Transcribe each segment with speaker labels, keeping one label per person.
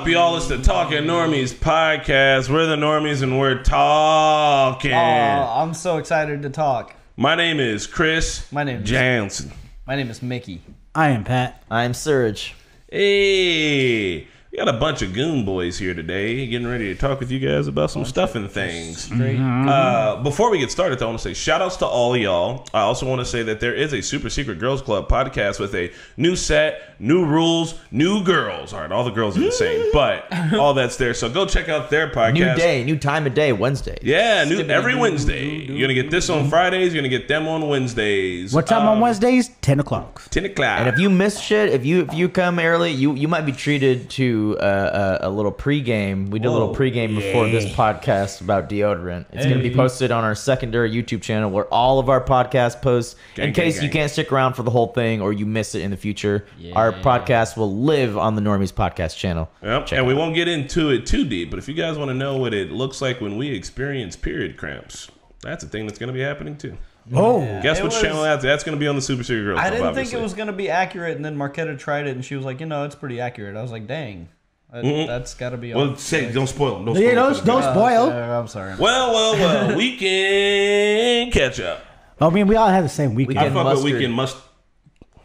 Speaker 1: up?
Speaker 2: Y'all? It's the Talking Normies podcast. We're the Normies and we're talking.
Speaker 1: Oh, I'm so excited to talk.
Speaker 2: My name is Chris.
Speaker 1: My name is-
Speaker 2: Jansen.
Speaker 1: My name is Mickey.
Speaker 3: I am Pat.
Speaker 4: I'm Surge.
Speaker 2: Hey, we got a bunch of goon boys here today, getting ready to talk with you guys about some stuff and things.
Speaker 1: Straight.
Speaker 2: Uh, before we get started, though, I want to say shout outs to all y'all. I also want to say that there is a Super Secret Girls Club podcast with a new set, new rules, new girls. All right, all the girls are the same, but all that's there. So go check out their podcast.
Speaker 4: New day, new time of day, Wednesday.
Speaker 2: Yeah, new every Wednesday. You're gonna get this on Fridays. You're gonna get them on Wednesdays.
Speaker 3: What time
Speaker 2: Um,
Speaker 3: on Wednesdays? Ten o'clock.
Speaker 2: Ten o'clock.
Speaker 4: And if you miss shit, if you if you come early, you you might be treated to uh, a, a little pregame. We did a little
Speaker 2: Whoa.
Speaker 4: pregame before this podcast about deodorant. It's going to be posted on our secondary YouTube channel where all of our podcast posts.
Speaker 2: Gang,
Speaker 4: in
Speaker 2: gang,
Speaker 4: case you can't stick around for the whole thing or you miss it in the future, our podcast will live on the Normies podcast channel.
Speaker 2: Yep,
Speaker 4: Check
Speaker 2: and we
Speaker 4: out.
Speaker 2: won't get into it too deep, but if you guys want to know what it looks like when we experience period cramps, that's a thing that's going to be happening too.
Speaker 3: Oh,
Speaker 2: Guess
Speaker 1: It
Speaker 2: which
Speaker 1: was-
Speaker 2: channel that's that's going to be on the Super Secret Girls
Speaker 1: I didn't
Speaker 2: obviously.
Speaker 1: think it was gonna be accurate, and then Marquetta tried it, and she was like, "You know, it's pretty accurate." I was like, "Dang, that, that's got to be."
Speaker 2: Well, say don't spoil them. Don't
Speaker 3: yeah,
Speaker 2: spoil
Speaker 3: don't, don't
Speaker 1: Uh,
Speaker 3: spoil.
Speaker 1: uh, I'm sorry.
Speaker 2: Well, well, well. weekend catch up.
Speaker 3: I mean, we all have the same weekend.
Speaker 2: I
Speaker 4: Weekend
Speaker 2: fuck with weekend must.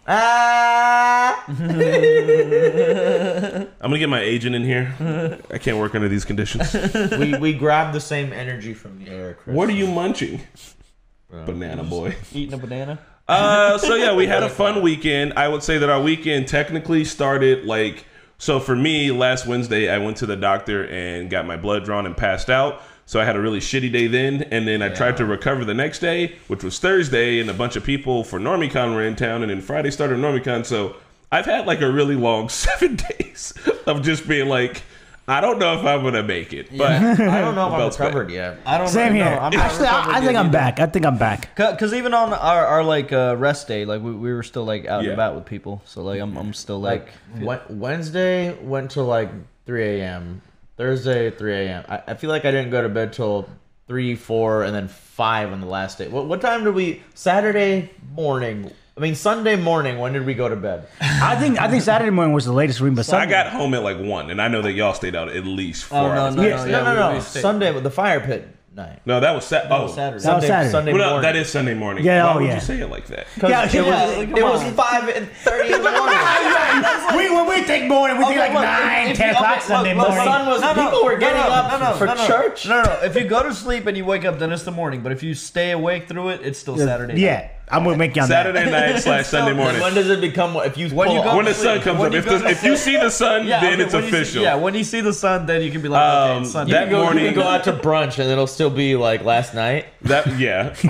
Speaker 4: Ah,
Speaker 2: I'm gonna get my agent in here. I can't work under these conditions.
Speaker 4: we we grabbed the same energy from the air. Chris.
Speaker 2: What are you munching? Banana boy.
Speaker 1: Eating a banana.
Speaker 2: Uh, so yeah, we had a fun weekend. I would say that our weekend technically started like so for me last Wednesday. I went to the doctor and got my blood drawn and passed out. So I had a really shitty day then, and then I tried to recover the next day, which was Thursday, and a bunch of people for NormieCon were in town, and then Friday started NormieCon. So I've had like a really long seven days of just being like, I don't know if I'm gonna make it, but
Speaker 4: I don't know if I'm
Speaker 2: Belt's back.
Speaker 4: recovered yet.
Speaker 1: I don't
Speaker 3: Same
Speaker 1: know.
Speaker 3: here.
Speaker 1: No, I'm not
Speaker 3: Actually, I,
Speaker 1: recovered
Speaker 3: I think
Speaker 1: yet
Speaker 3: I'm
Speaker 1: either.
Speaker 3: back. I think I'm back.
Speaker 1: Because even on our, our like uh, rest day, like we, we were still like out
Speaker 2: Yeah.
Speaker 1: and about with people. So like I'm I'm still like,
Speaker 4: Like Wed- Wednesday went to like 3 a.m. Thursday 3 a.m. I, I feel like I didn't go to bed till 3, 4, and then 5 on the last day. What, what time did we? Saturday morning. I mean Sunday morning. When did we go to bed?
Speaker 3: I think I think Saturday morning was the latest reading, but
Speaker 2: I
Speaker 3: Sunday,
Speaker 2: got home at like one, and I know that y'all stayed out at least four
Speaker 1: oh no
Speaker 2: hours.
Speaker 1: no
Speaker 3: Yeah.
Speaker 1: no
Speaker 4: no, no,
Speaker 1: we-
Speaker 4: no.
Speaker 1: we stayed-
Speaker 4: Sunday with the fire pit night.
Speaker 2: No, that was Sat. Oh,
Speaker 1: Saturday.
Speaker 3: That was
Speaker 4: Sunday,
Speaker 3: Saturday.
Speaker 4: Sunday
Speaker 2: Well, no,
Speaker 4: morning.
Speaker 2: that is Sunday morning.
Speaker 3: Yeah,
Speaker 2: Why
Speaker 3: oh,
Speaker 2: would
Speaker 3: yeah.
Speaker 2: you say it like that?
Speaker 4: 'Cause
Speaker 3: Yeah,
Speaker 4: it
Speaker 3: yeah,
Speaker 4: was,
Speaker 1: like,
Speaker 4: it was
Speaker 1: on.
Speaker 4: 5 and 30 in the morning.
Speaker 3: we when we take morning, we take like
Speaker 1: look,
Speaker 3: nine,
Speaker 1: if
Speaker 3: ten
Speaker 1: you-
Speaker 3: o'clock
Speaker 1: okay,
Speaker 3: Sunday
Speaker 1: look,
Speaker 4: the sun was people were getting up for church.
Speaker 1: No, no, no. If you go to sleep and you wake up, then it's the morning. But if you stay awake through it, it's still Saturday. night.
Speaker 3: Yeah, I'm gonna make you on that.
Speaker 2: Saturday night slash Sunday
Speaker 1: So-
Speaker 2: morning.
Speaker 4: When does it become if you
Speaker 1: When you go
Speaker 2: when the sun comes
Speaker 1: When
Speaker 2: up.
Speaker 1: you
Speaker 2: If, the, if you see the sun,
Speaker 1: Yeah,
Speaker 2: then
Speaker 1: okay,
Speaker 2: it's
Speaker 1: when you see-
Speaker 2: official.
Speaker 1: yeah, when you see the sun, then you can be like, okay,
Speaker 2: Um,
Speaker 1: it's Sunday.
Speaker 2: that
Speaker 4: you, can go, you can go out to brunch and it'll still be like last night.
Speaker 2: That yeah, just,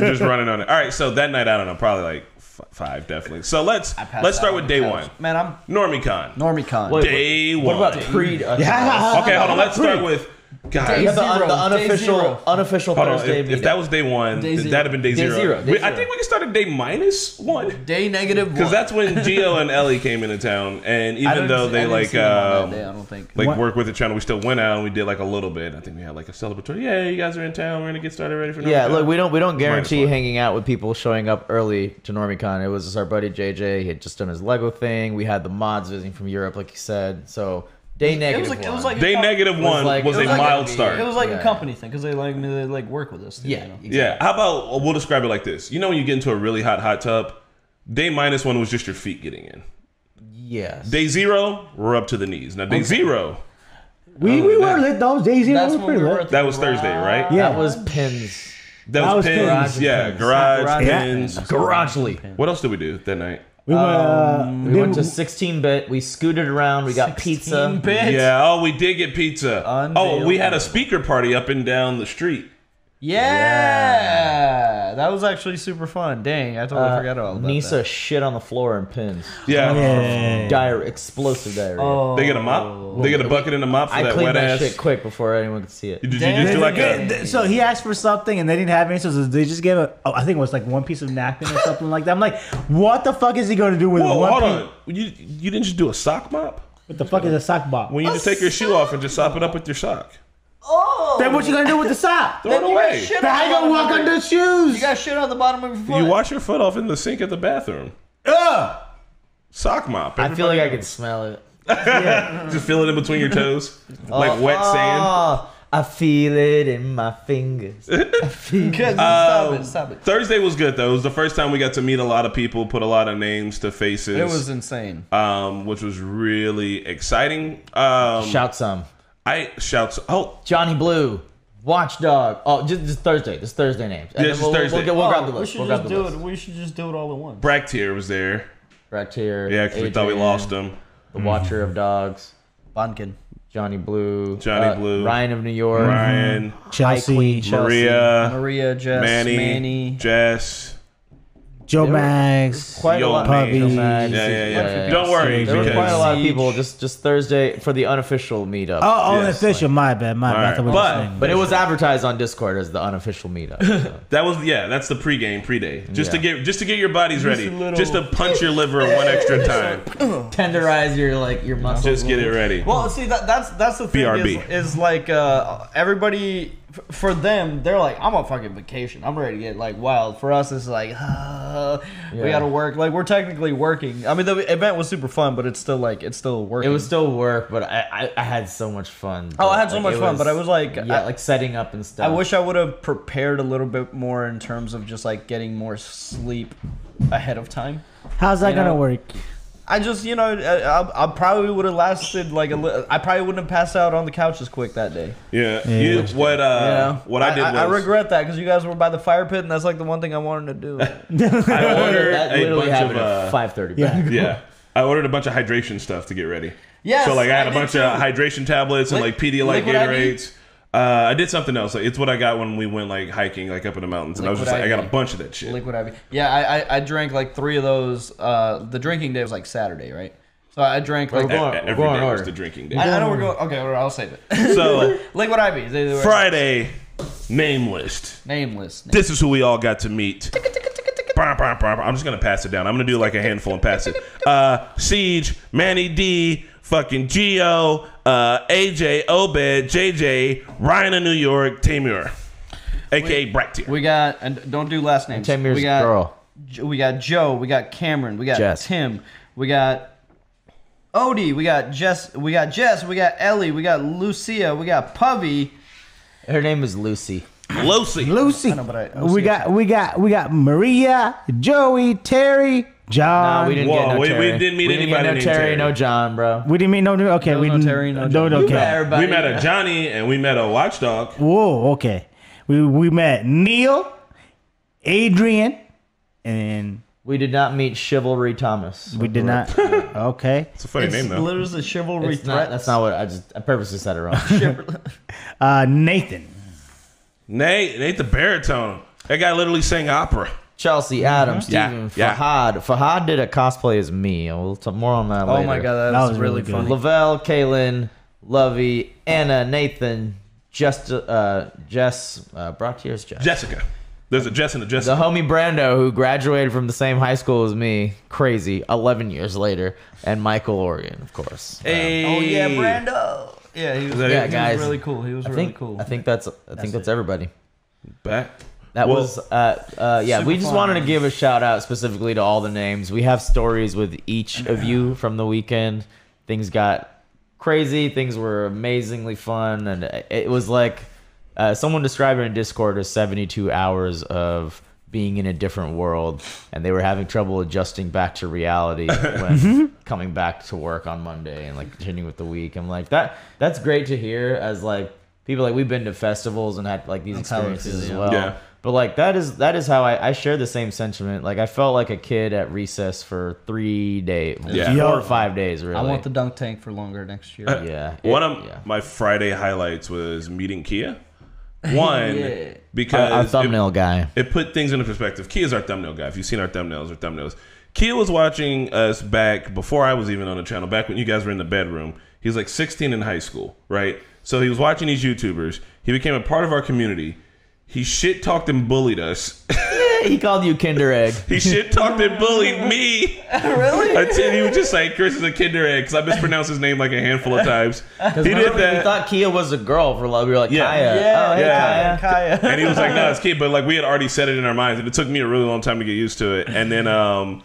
Speaker 2: just running on it. All right, so that night I don't know, probably like f- five definitely. So let's let's start with day
Speaker 1: the
Speaker 2: one.
Speaker 1: Man, I'm
Speaker 2: NormieCon.
Speaker 1: NormieCon.
Speaker 4: Wait,
Speaker 2: Day
Speaker 4: What
Speaker 2: one.
Speaker 4: What about pre?
Speaker 3: Yeah.
Speaker 2: Okay, hold on. Let's start with guys.
Speaker 1: Day
Speaker 4: Yeah, the, un-
Speaker 1: zero,
Speaker 4: the
Speaker 1: day
Speaker 4: unofficial
Speaker 1: zero.
Speaker 4: unofficial
Speaker 2: Hold on. If, if that was day one,
Speaker 1: Day zero.
Speaker 2: that'd have been day,
Speaker 4: Day
Speaker 2: zero.
Speaker 4: zero, day
Speaker 2: We- I
Speaker 4: zero.
Speaker 2: think we can start at day minus one.
Speaker 1: Day negative
Speaker 2: Because that's when Gio and Ellie came into town, and
Speaker 1: I
Speaker 2: even
Speaker 1: didn't
Speaker 2: though
Speaker 1: see- I
Speaker 2: they
Speaker 1: didn't
Speaker 2: like
Speaker 1: see them on that
Speaker 2: um,
Speaker 1: day, I don't think.
Speaker 2: like
Speaker 3: What-
Speaker 2: work with the channel, we still went out and we did like a little bit. I think we had like a celebratory. Yeah, you guys are in town. We're gonna get started ready for.
Speaker 4: yeah,
Speaker 2: NormieCon."
Speaker 4: look, we don't we don't guarantee
Speaker 2: one.
Speaker 4: hanging out with people showing up early to NormieCon. It was just our buddy JJ. He had just done his Lego thing. We had the mods visiting from Europe, like you said. So day
Speaker 1: It
Speaker 4: negative
Speaker 1: was like it was
Speaker 4: one.
Speaker 1: like
Speaker 2: Day
Speaker 1: a com-
Speaker 2: negative one
Speaker 4: like-
Speaker 2: was,
Speaker 4: it
Speaker 2: a
Speaker 4: like
Speaker 2: mild
Speaker 4: a-
Speaker 2: start.
Speaker 1: It was like
Speaker 4: Yeah.
Speaker 1: a company thing because they like they like work with us. Too,
Speaker 4: yeah,
Speaker 1: you know?
Speaker 2: Yeah. How about we'll describe it like this? You know when you get into a really hot hot tub, day minus one was just your feet getting in.
Speaker 4: yes.
Speaker 2: Day zero, we're up to the knees. Now day zero,
Speaker 3: We oh, we were lit those days. You was,
Speaker 1: That's
Speaker 3: we
Speaker 1: when
Speaker 3: were
Speaker 1: we
Speaker 3: pretty
Speaker 1: were
Speaker 3: lit.
Speaker 2: that was Thursday, right?
Speaker 3: Yeah.
Speaker 4: that was pins.
Speaker 2: That,
Speaker 3: That
Speaker 2: was
Speaker 3: was
Speaker 2: pins.
Speaker 3: pins.
Speaker 2: Yeah, garage,
Speaker 1: Garage
Speaker 2: pins.
Speaker 4: Garage League.
Speaker 2: What else did we do that night?
Speaker 3: We went. Uh,
Speaker 4: We went to 16 bit. We scooted around. We got
Speaker 1: 16
Speaker 4: pizza.
Speaker 1: bits.
Speaker 2: Yeah. Oh, we did get pizza. Oh, we had a speaker party up and down the street.
Speaker 1: Yeah. that was actually super fun. Dang, I totally
Speaker 4: Uh,
Speaker 1: forgot all about
Speaker 4: Nisa
Speaker 1: that.
Speaker 4: shit on the floor and pins.
Speaker 2: Yeah.
Speaker 3: yeah.
Speaker 4: Diarrhea, explosive diarrhea.
Speaker 1: Oh,
Speaker 2: They get a mop. They get a bucket and a mop for
Speaker 4: I
Speaker 2: that
Speaker 4: cleaned
Speaker 2: wet
Speaker 4: that
Speaker 2: ass.
Speaker 4: shit quick before anyone could see it.
Speaker 2: Did you just do like
Speaker 3: They-
Speaker 2: a?
Speaker 3: so he asked for something and they didn't have any, so they just gave a. Oh, I think it was like one piece of napkin or something like that. I'm like, what the fuck is he going to do with
Speaker 2: Whoa,
Speaker 3: one
Speaker 2: hold
Speaker 3: piece?
Speaker 2: on. You you didn't just do a sock mop?
Speaker 3: What the fuck is a sock bop?
Speaker 2: When you just take your shoe off and just sop it up with your sock.
Speaker 1: Oh.
Speaker 3: Then what you gonna do with the sock?
Speaker 2: Throw it away.
Speaker 1: Shit
Speaker 3: Then how you gonna walk under shoes?
Speaker 1: You got shit on the bottom of your foot.
Speaker 2: You wash your foot off in the sink at the bathroom.
Speaker 3: Ugh.
Speaker 2: Sock mop.
Speaker 4: I feel like I can smell it.
Speaker 2: just feel it in between your toes, like wet sand.
Speaker 4: Oh, I feel it in my fingers. I feel
Speaker 1: Good.
Speaker 2: Um,
Speaker 1: stop it. Stop it.
Speaker 2: Thursday was good though. It was the first time we got to meet a lot of people, put a lot of names to faces.
Speaker 1: It was insane.
Speaker 2: um, which was really exciting. Um,
Speaker 4: Shout some.
Speaker 2: I shouts. Oh,
Speaker 4: Johnny Blue, Watchdog. Oh, just, just Thursday. Just Thursday names. And
Speaker 2: Yeah,
Speaker 4: then
Speaker 2: just
Speaker 4: we'll,
Speaker 2: Thursday.
Speaker 4: We'll, get- we'll grab the
Speaker 1: Oh, we should
Speaker 4: We'll
Speaker 1: just do
Speaker 4: list.
Speaker 1: it. We should just do it all at once.
Speaker 2: Bractier was there.
Speaker 4: Right here.
Speaker 2: Yeah, because we thought we lost him.
Speaker 4: The Watcher of Dogs.
Speaker 1: Bonkin.
Speaker 4: Johnny Blue.
Speaker 2: Johnny
Speaker 4: uh,
Speaker 2: Blue.
Speaker 4: Ryan of New York.
Speaker 2: Ryan,
Speaker 3: Chelsea,
Speaker 4: Queen, Chelsea.
Speaker 2: Maria,
Speaker 1: Maria, Jess,
Speaker 2: Manny,
Speaker 1: Manny.
Speaker 2: Jess.
Speaker 3: Joe
Speaker 4: There were-
Speaker 3: Mags.
Speaker 4: Quite
Speaker 2: Yo,
Speaker 4: a lot.
Speaker 2: Puppies.
Speaker 4: Joe Mags.
Speaker 2: Yeah, yeah, yeah.
Speaker 4: yeah.
Speaker 2: Don't worry,
Speaker 4: There were quite a lot of people just just Thursday for the unofficial meetup.
Speaker 3: Oh, oh,
Speaker 2: Yes,
Speaker 3: official. my bad. My bad. I
Speaker 2: Alright,
Speaker 3: thought we were
Speaker 2: but-
Speaker 3: saying-
Speaker 4: But it was advertised on Discord as the unofficial meetup. so.
Speaker 2: That was yeah. That's the pregame, pre-day, just to
Speaker 4: Yeah.
Speaker 2: get just to get your bodies ready,
Speaker 1: a little-
Speaker 2: just to punch your liver one extra time.
Speaker 4: Tenderize your like your muscles.
Speaker 2: Just get it ready.
Speaker 1: Well, see that that's that's the thing
Speaker 2: BRB.
Speaker 1: is, is like uh, everybody f- for them they're like I'm on fucking vacation. I'm ready to get like wild. For us, it's like uh, we got to work. Like we're technically working. I mean, the event was super fun, but it's still like it's still
Speaker 4: work.
Speaker 1: It
Speaker 4: was still work, but I, I, I had so much fun.
Speaker 1: Oh, I had so
Speaker 4: Like,
Speaker 1: much
Speaker 4: it
Speaker 1: fun, but I was like,
Speaker 4: yeah,
Speaker 1: I-
Speaker 4: like setting up and stuff.
Speaker 1: I wish I would have prepared a little bit more in terms of just like getting more sleep ahead of time.
Speaker 3: How's that
Speaker 1: you
Speaker 3: gonna
Speaker 1: know,
Speaker 3: work?
Speaker 1: I just, you know, I, I, I probably would have lasted like a li- I probably wouldn't have passed out on the couch as quick that day.
Speaker 2: Yeah,
Speaker 3: Yeah.
Speaker 2: you, what uh,
Speaker 1: You know?
Speaker 2: what I did was
Speaker 1: I, regret that because you guys were by the fire pit, and that's like the one thing I wanted to do.
Speaker 2: I ordered
Speaker 4: that
Speaker 2: a bunch
Speaker 4: happened
Speaker 2: of
Speaker 4: at
Speaker 2: uh,
Speaker 4: five thirty.
Speaker 3: Yeah.
Speaker 2: yeah. I ordered a bunch of hydration stuff to get ready.
Speaker 1: Yeah.
Speaker 2: So like I had
Speaker 1: I
Speaker 2: a bunch
Speaker 1: too.
Speaker 2: of hydration tablets and
Speaker 1: Like-
Speaker 2: like Pedialyte
Speaker 1: Liquid IV?
Speaker 2: Gatorades. Uh, I did something else. Like, it's what I got when we went like hiking, like up in the mountains, and I was just
Speaker 1: Liquid
Speaker 2: like, I got a bunch of that shit.
Speaker 1: Liquid IV. Yeah, I, I I drank like three of those. Uh, the drinking day was like Saturday, right? So I drank like.
Speaker 4: We're going-
Speaker 2: E- Every
Speaker 4: we're going
Speaker 2: day was
Speaker 4: order.
Speaker 2: the drinking day.
Speaker 1: I, I know we're going. Okay, well, I'll save it.
Speaker 2: so
Speaker 1: Liquid IV. They, they were
Speaker 2: Friday, name list.
Speaker 1: nameless.
Speaker 2: This is who we all got to meet. Bah, bah, bah, bah. I'm just gonna pass it down. I'm gonna do like a handful and pass it. Uh, Siege, Manny D, fucking Geo, uh, AJ, Obed, JJ, Ryan of New York, Tamir, aka Bractier.
Speaker 1: We got and don't do last names.
Speaker 4: Tamir's
Speaker 1: we got
Speaker 4: girl.
Speaker 1: We got Joe. We got Cameron. We got
Speaker 4: Jess.
Speaker 1: Tim. We got Odie. We got Jess. We got Jess. We got Ellie. We got Lucia. We got Pubby.
Speaker 4: Her name is Lucy.
Speaker 2: Lucy.
Speaker 3: Lucy.
Speaker 1: I know, but I- I
Speaker 3: we got we got we got Maria, Joey, Terry, John.
Speaker 4: No, we didn't
Speaker 2: Whoa,
Speaker 4: get no
Speaker 2: we- we
Speaker 4: Terry.
Speaker 2: didn't meet
Speaker 4: we didn't
Speaker 2: anybody
Speaker 4: get no
Speaker 2: named
Speaker 4: Terry,
Speaker 2: Terry.
Speaker 4: no John, bro.
Speaker 3: We didn't meet no. Okay,
Speaker 1: No,
Speaker 3: we
Speaker 1: no
Speaker 3: didn't.
Speaker 1: Terry, no
Speaker 3: no,
Speaker 1: John.
Speaker 3: okay.
Speaker 4: Everybody.
Speaker 2: We met a Johnny and we met a watchdog.
Speaker 3: Whoa, okay. We we met Neil, Adrian, and
Speaker 4: We did not meet Chivalry Thomas.
Speaker 3: we did not. Okay.
Speaker 2: It's a funny
Speaker 1: It's
Speaker 2: name though.
Speaker 1: literally chivalry
Speaker 4: It's not,
Speaker 1: threat.
Speaker 4: that's not what I just. I purposely said it wrong.
Speaker 3: Uh, Nathan.
Speaker 2: Nate, Nate the baritone. That guy literally sang opera.
Speaker 4: Chelsea, Adam,
Speaker 2: Yeah,
Speaker 4: Steven,
Speaker 2: yeah.
Speaker 4: Fahad. Fahad did a cosplay as me. We'll talk more on that
Speaker 1: oh
Speaker 4: later.
Speaker 1: my god, that,
Speaker 3: That
Speaker 1: was,
Speaker 3: was
Speaker 1: really,
Speaker 3: really
Speaker 1: funny.
Speaker 4: Lavelle, Kaylin, Lovey, Anna, Nathan, just uh, Jess, uh, brought tears, Jess.
Speaker 2: Jessica. There's a Jess and a
Speaker 4: Jess.
Speaker 2: The
Speaker 4: homie Brando, who graduated from the same high school as me, crazy, 11 years later, and Michael Oregon, of course.
Speaker 2: Hey.
Speaker 1: Oh yeah, Brando. Yeah, he was,
Speaker 2: that
Speaker 1: he
Speaker 2: it?
Speaker 1: was really cool. He was
Speaker 4: I
Speaker 1: really
Speaker 4: think
Speaker 1: cool.
Speaker 4: I think that's I think that's everybody.
Speaker 2: Back.
Speaker 4: That
Speaker 2: Well-
Speaker 4: was uh, uh, yeah. we just
Speaker 1: fun.
Speaker 4: wanted to give a shout out specifically to all the names. We have stories with each of you from the weekend. Things got crazy. Things were amazingly fun, and it- it was like uh, someone described it in Discord as seventy two hours of being in a different world, and they were having trouble adjusting back to reality when coming back to work on Monday and like continuing with the week. I'm like that. That's great to hear as like people like we've been to festivals and had like these
Speaker 1: That's how it
Speaker 4: experiences as well.
Speaker 2: Yeah.
Speaker 4: But like that is that is how I, I share the same sentiment. Like I felt like a kid at recess for three days,
Speaker 2: Yeah.
Speaker 4: four or five days. Really,
Speaker 1: I want the dunk tank for longer next year.
Speaker 4: Uh, yeah.
Speaker 2: One of
Speaker 4: yeah.
Speaker 2: my Friday highlights was meeting Kia. One,
Speaker 1: Yeah.
Speaker 2: because
Speaker 4: our, our
Speaker 2: it-
Speaker 4: thumbnail guy.
Speaker 2: it put things into perspective. Kia's our thumbnail guy. If you've seen our thumbnails or thumbnails, Kia was watching us back before I was even on the channel, back when you guys were in the bedroom. He was like 16 in high school, right? So he was watching these YouTubers. He became a part of our community. He shit talked and bullied us
Speaker 4: he called you Kinder Egg.
Speaker 2: He shit talked and bullied me.
Speaker 1: really?
Speaker 2: Until he was just like, Chris is a kinder egg, because I mispronounced his name like a handful of times. He did
Speaker 4: Remember, We
Speaker 2: that.
Speaker 4: thought Kia was a girl for love. We were like,
Speaker 2: Yeah.
Speaker 4: Kaya.
Speaker 1: Yeah,
Speaker 4: oh, hey,
Speaker 2: yeah.
Speaker 4: Kaya.
Speaker 1: Kaya.
Speaker 2: and he was like, "No, it's kid," but like we had already said it in our minds, and it took me a really long time to get used to it. And then um,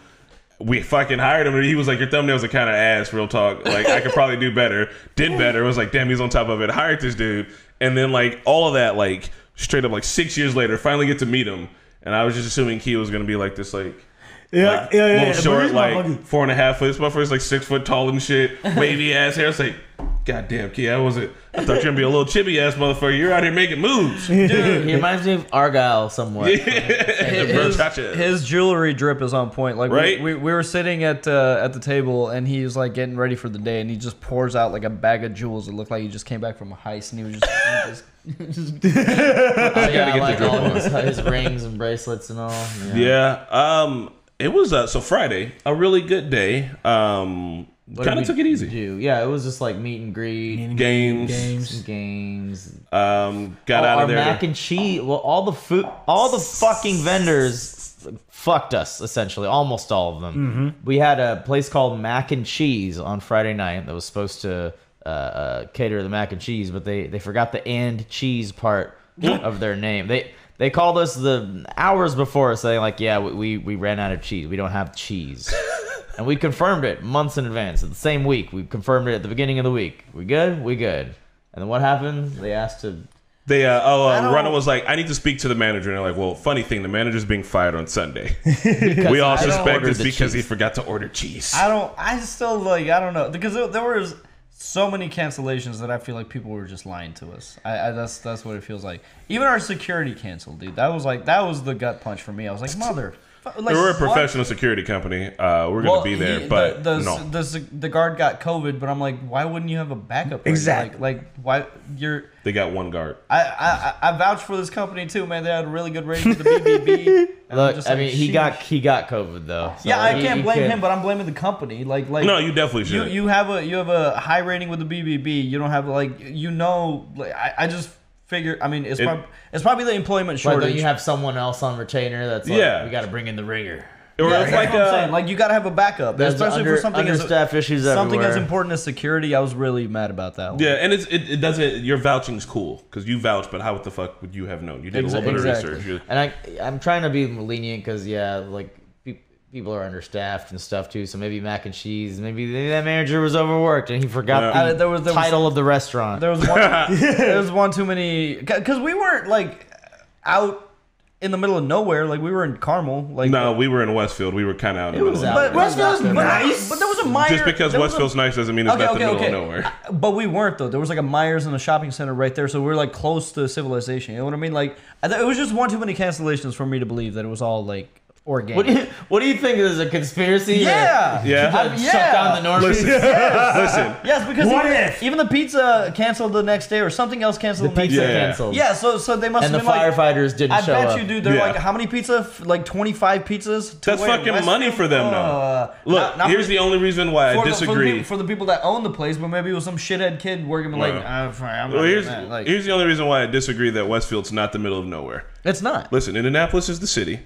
Speaker 2: we fucking hired him, and he was like, "Your thumbnails are kind of ass." Real talk. Like I could probably do better. Did better. It was like, damn, he's on top of it. Hired this dude, and then like all of that, like straight up, like six years later, finally get to meet him, and I was just assuming Key was gonna be like this, like.
Speaker 3: Yeah,
Speaker 2: like,
Speaker 3: yeah, yeah.
Speaker 2: little
Speaker 3: yeah.
Speaker 2: Short, like four and a half foot. This motherfucker's like six foot tall and shit, wavy ass hair. It's like, goddamn, Key, I wasn't. I thought you were gonna be a little chibi ass motherfucker. You're out here making moves.
Speaker 4: Dude, he reminds me of Argyle somewhat.
Speaker 1: his,
Speaker 2: Gotcha.
Speaker 1: his jewelry drip is on point. Like
Speaker 2: Right?
Speaker 1: we, we, we were sitting at uh, at the table and he was like getting ready for the day and he just pours out like a bag of jewels. It looked like he just came back from a heist and he was just, he just
Speaker 4: Oh, yeah, I
Speaker 2: get
Speaker 4: like
Speaker 2: the
Speaker 4: all his, his rings and bracelets and all. Yeah.
Speaker 2: Yeah. Um. It was uh, so Friday, a really good day. Um.
Speaker 4: What
Speaker 2: Kind of took it easy.
Speaker 4: Do? Yeah, it was just like meet and greet,
Speaker 2: Games.
Speaker 4: games, games.
Speaker 2: Um. Got
Speaker 4: Oh,
Speaker 2: out
Speaker 4: our
Speaker 2: of there.
Speaker 4: mac and cheese. Well, all the food, all the fucking vendors fucked us essentially. Almost all of them.
Speaker 2: Mm-hmm.
Speaker 4: We had a place called Mac and Cheese on Friday night that was supposed to uh, uh, cater the mac and cheese, but they they forgot the and cheese part of their name. They they called us the hours before saying like, yeah, we, we we ran out of cheese. We don't have cheese. And we confirmed it months in advance. The same week, we confirmed it at the beginning of the week. We good? We good. And then what happened? They asked to
Speaker 2: They uh, oh, uh,
Speaker 1: don't-
Speaker 2: was like, I need to speak to the manager, and they're like, well, funny thing, the manager's being fired on Sunday. we all
Speaker 4: I don't
Speaker 2: suspect it's
Speaker 4: the
Speaker 2: because he forgot to order cheese.
Speaker 1: I don't. I still like. I don't know because there, there was so many cancellations that I feel like people were just lying to us. I, I that's that's what it feels like. Even our security canceled, dude. That was like that was the gut punch for me. I was like, mother. Fu- Like,
Speaker 2: we're a
Speaker 1: what?
Speaker 2: professional security company. Uh, we're gonna
Speaker 1: Well,
Speaker 2: be there,
Speaker 1: he-
Speaker 2: but
Speaker 1: the, the,
Speaker 2: no.
Speaker 1: the, the guard got COVID, but I'm like, why wouldn't you have a backup? ready?
Speaker 3: Exactly.
Speaker 1: Like, like why you're.
Speaker 2: they got one guard.
Speaker 1: I, I I I vouch for this company too, man. They had a really good rating with the BBB. I'm
Speaker 4: Look,
Speaker 1: just
Speaker 4: I
Speaker 1: like,
Speaker 4: mean, he
Speaker 1: sheesh.
Speaker 4: got he got COVID though. so
Speaker 1: Yeah, I
Speaker 4: he-
Speaker 1: can't blame him, but I'm blaming the company. Like, like
Speaker 2: No, you definitely
Speaker 1: you
Speaker 2: should.
Speaker 1: you have a you have a high rating with the BBB. You don't have like you know. Like, I, I just figure. I mean, it's
Speaker 2: It-
Speaker 1: prob- it's probably the employment
Speaker 4: Why
Speaker 1: shortage.
Speaker 4: don't you have someone else on retainer that's like,
Speaker 2: Yeah.
Speaker 4: we got to bring in the ringer.
Speaker 2: or
Speaker 1: yeah,
Speaker 2: if
Speaker 1: that's
Speaker 2: like
Speaker 1: what I'm
Speaker 2: uh,
Speaker 1: saying. Like you got to have a backup,
Speaker 4: There's
Speaker 1: especially
Speaker 4: under,
Speaker 1: for something as
Speaker 4: understaff issues
Speaker 1: something
Speaker 4: everywhere.
Speaker 1: as important as security. I was really mad about that. One.
Speaker 2: Yeah, and it's, it, it doesn't. Your vouching's cool because you vouch, but how the fuck would you have known? You did a little bit
Speaker 1: exactly.
Speaker 2: of research. You-
Speaker 4: And I I'm trying to be lenient because yeah, like pe- people are understaffed and stuff too. So maybe mac and cheese. Maybe that manager was overworked and he forgot
Speaker 2: Yeah.
Speaker 4: the
Speaker 1: Uh, there was- there was-
Speaker 4: title of the restaurant.
Speaker 1: There was one. there was one too many because we weren't like out in the middle of nowhere. Like we were in Carmel. Like
Speaker 2: No, we were in Westfield. We were kind of out in the
Speaker 4: It
Speaker 2: middle.
Speaker 4: was
Speaker 2: of
Speaker 4: out
Speaker 2: nowhere.
Speaker 1: But. Westfield's
Speaker 4: It was out there.
Speaker 1: nice. But there was a Meijers.
Speaker 2: Just because
Speaker 1: there was a-
Speaker 2: Westfield's nice doesn't mean it's
Speaker 1: Okay,
Speaker 2: not
Speaker 1: okay,
Speaker 2: the middle
Speaker 1: okay.
Speaker 2: of nowhere.
Speaker 1: But we weren't though. There was like a Meijers and a shopping center right there, so we were like close to civilization. You know what I mean? Like I th- it was just one too many cancellations for me to believe that it was all like organic.
Speaker 4: what do you What do you think is a conspiracy?
Speaker 1: yeah.
Speaker 2: Yeah.
Speaker 1: I-
Speaker 4: Shut
Speaker 1: yeah.
Speaker 4: down the Northeast.
Speaker 2: Listen, listen.
Speaker 1: Yes, because
Speaker 3: What
Speaker 1: even,
Speaker 3: if?
Speaker 1: even the pizza canceled the next day or something else canceled the,
Speaker 4: The
Speaker 1: next
Speaker 4: pizza
Speaker 1: day.
Speaker 4: Canceled.
Speaker 1: Yeah, so so they must
Speaker 4: And the
Speaker 1: have been like
Speaker 4: firefighters didn't
Speaker 1: I
Speaker 4: show
Speaker 1: bet you, dude. They're
Speaker 2: Yeah.
Speaker 1: like, how many pizza? Like twenty five pizzas. to
Speaker 2: That's
Speaker 1: wait at
Speaker 2: fucking money for them, though.
Speaker 1: Uh,
Speaker 2: Look,
Speaker 1: not- not
Speaker 2: here's
Speaker 1: for-
Speaker 2: the only reason why I
Speaker 1: for the, for, the
Speaker 2: disagree.
Speaker 1: for the people that own the place, but maybe it was some shithead kid working like,
Speaker 2: Well.
Speaker 1: ah, fine, I'm not
Speaker 2: well,
Speaker 1: doing
Speaker 2: here's.
Speaker 1: Like,
Speaker 2: here's the only reason why I disagree that Westfield's not the middle of nowhere.
Speaker 1: it's not.
Speaker 2: Listen, Indianapolis is the city.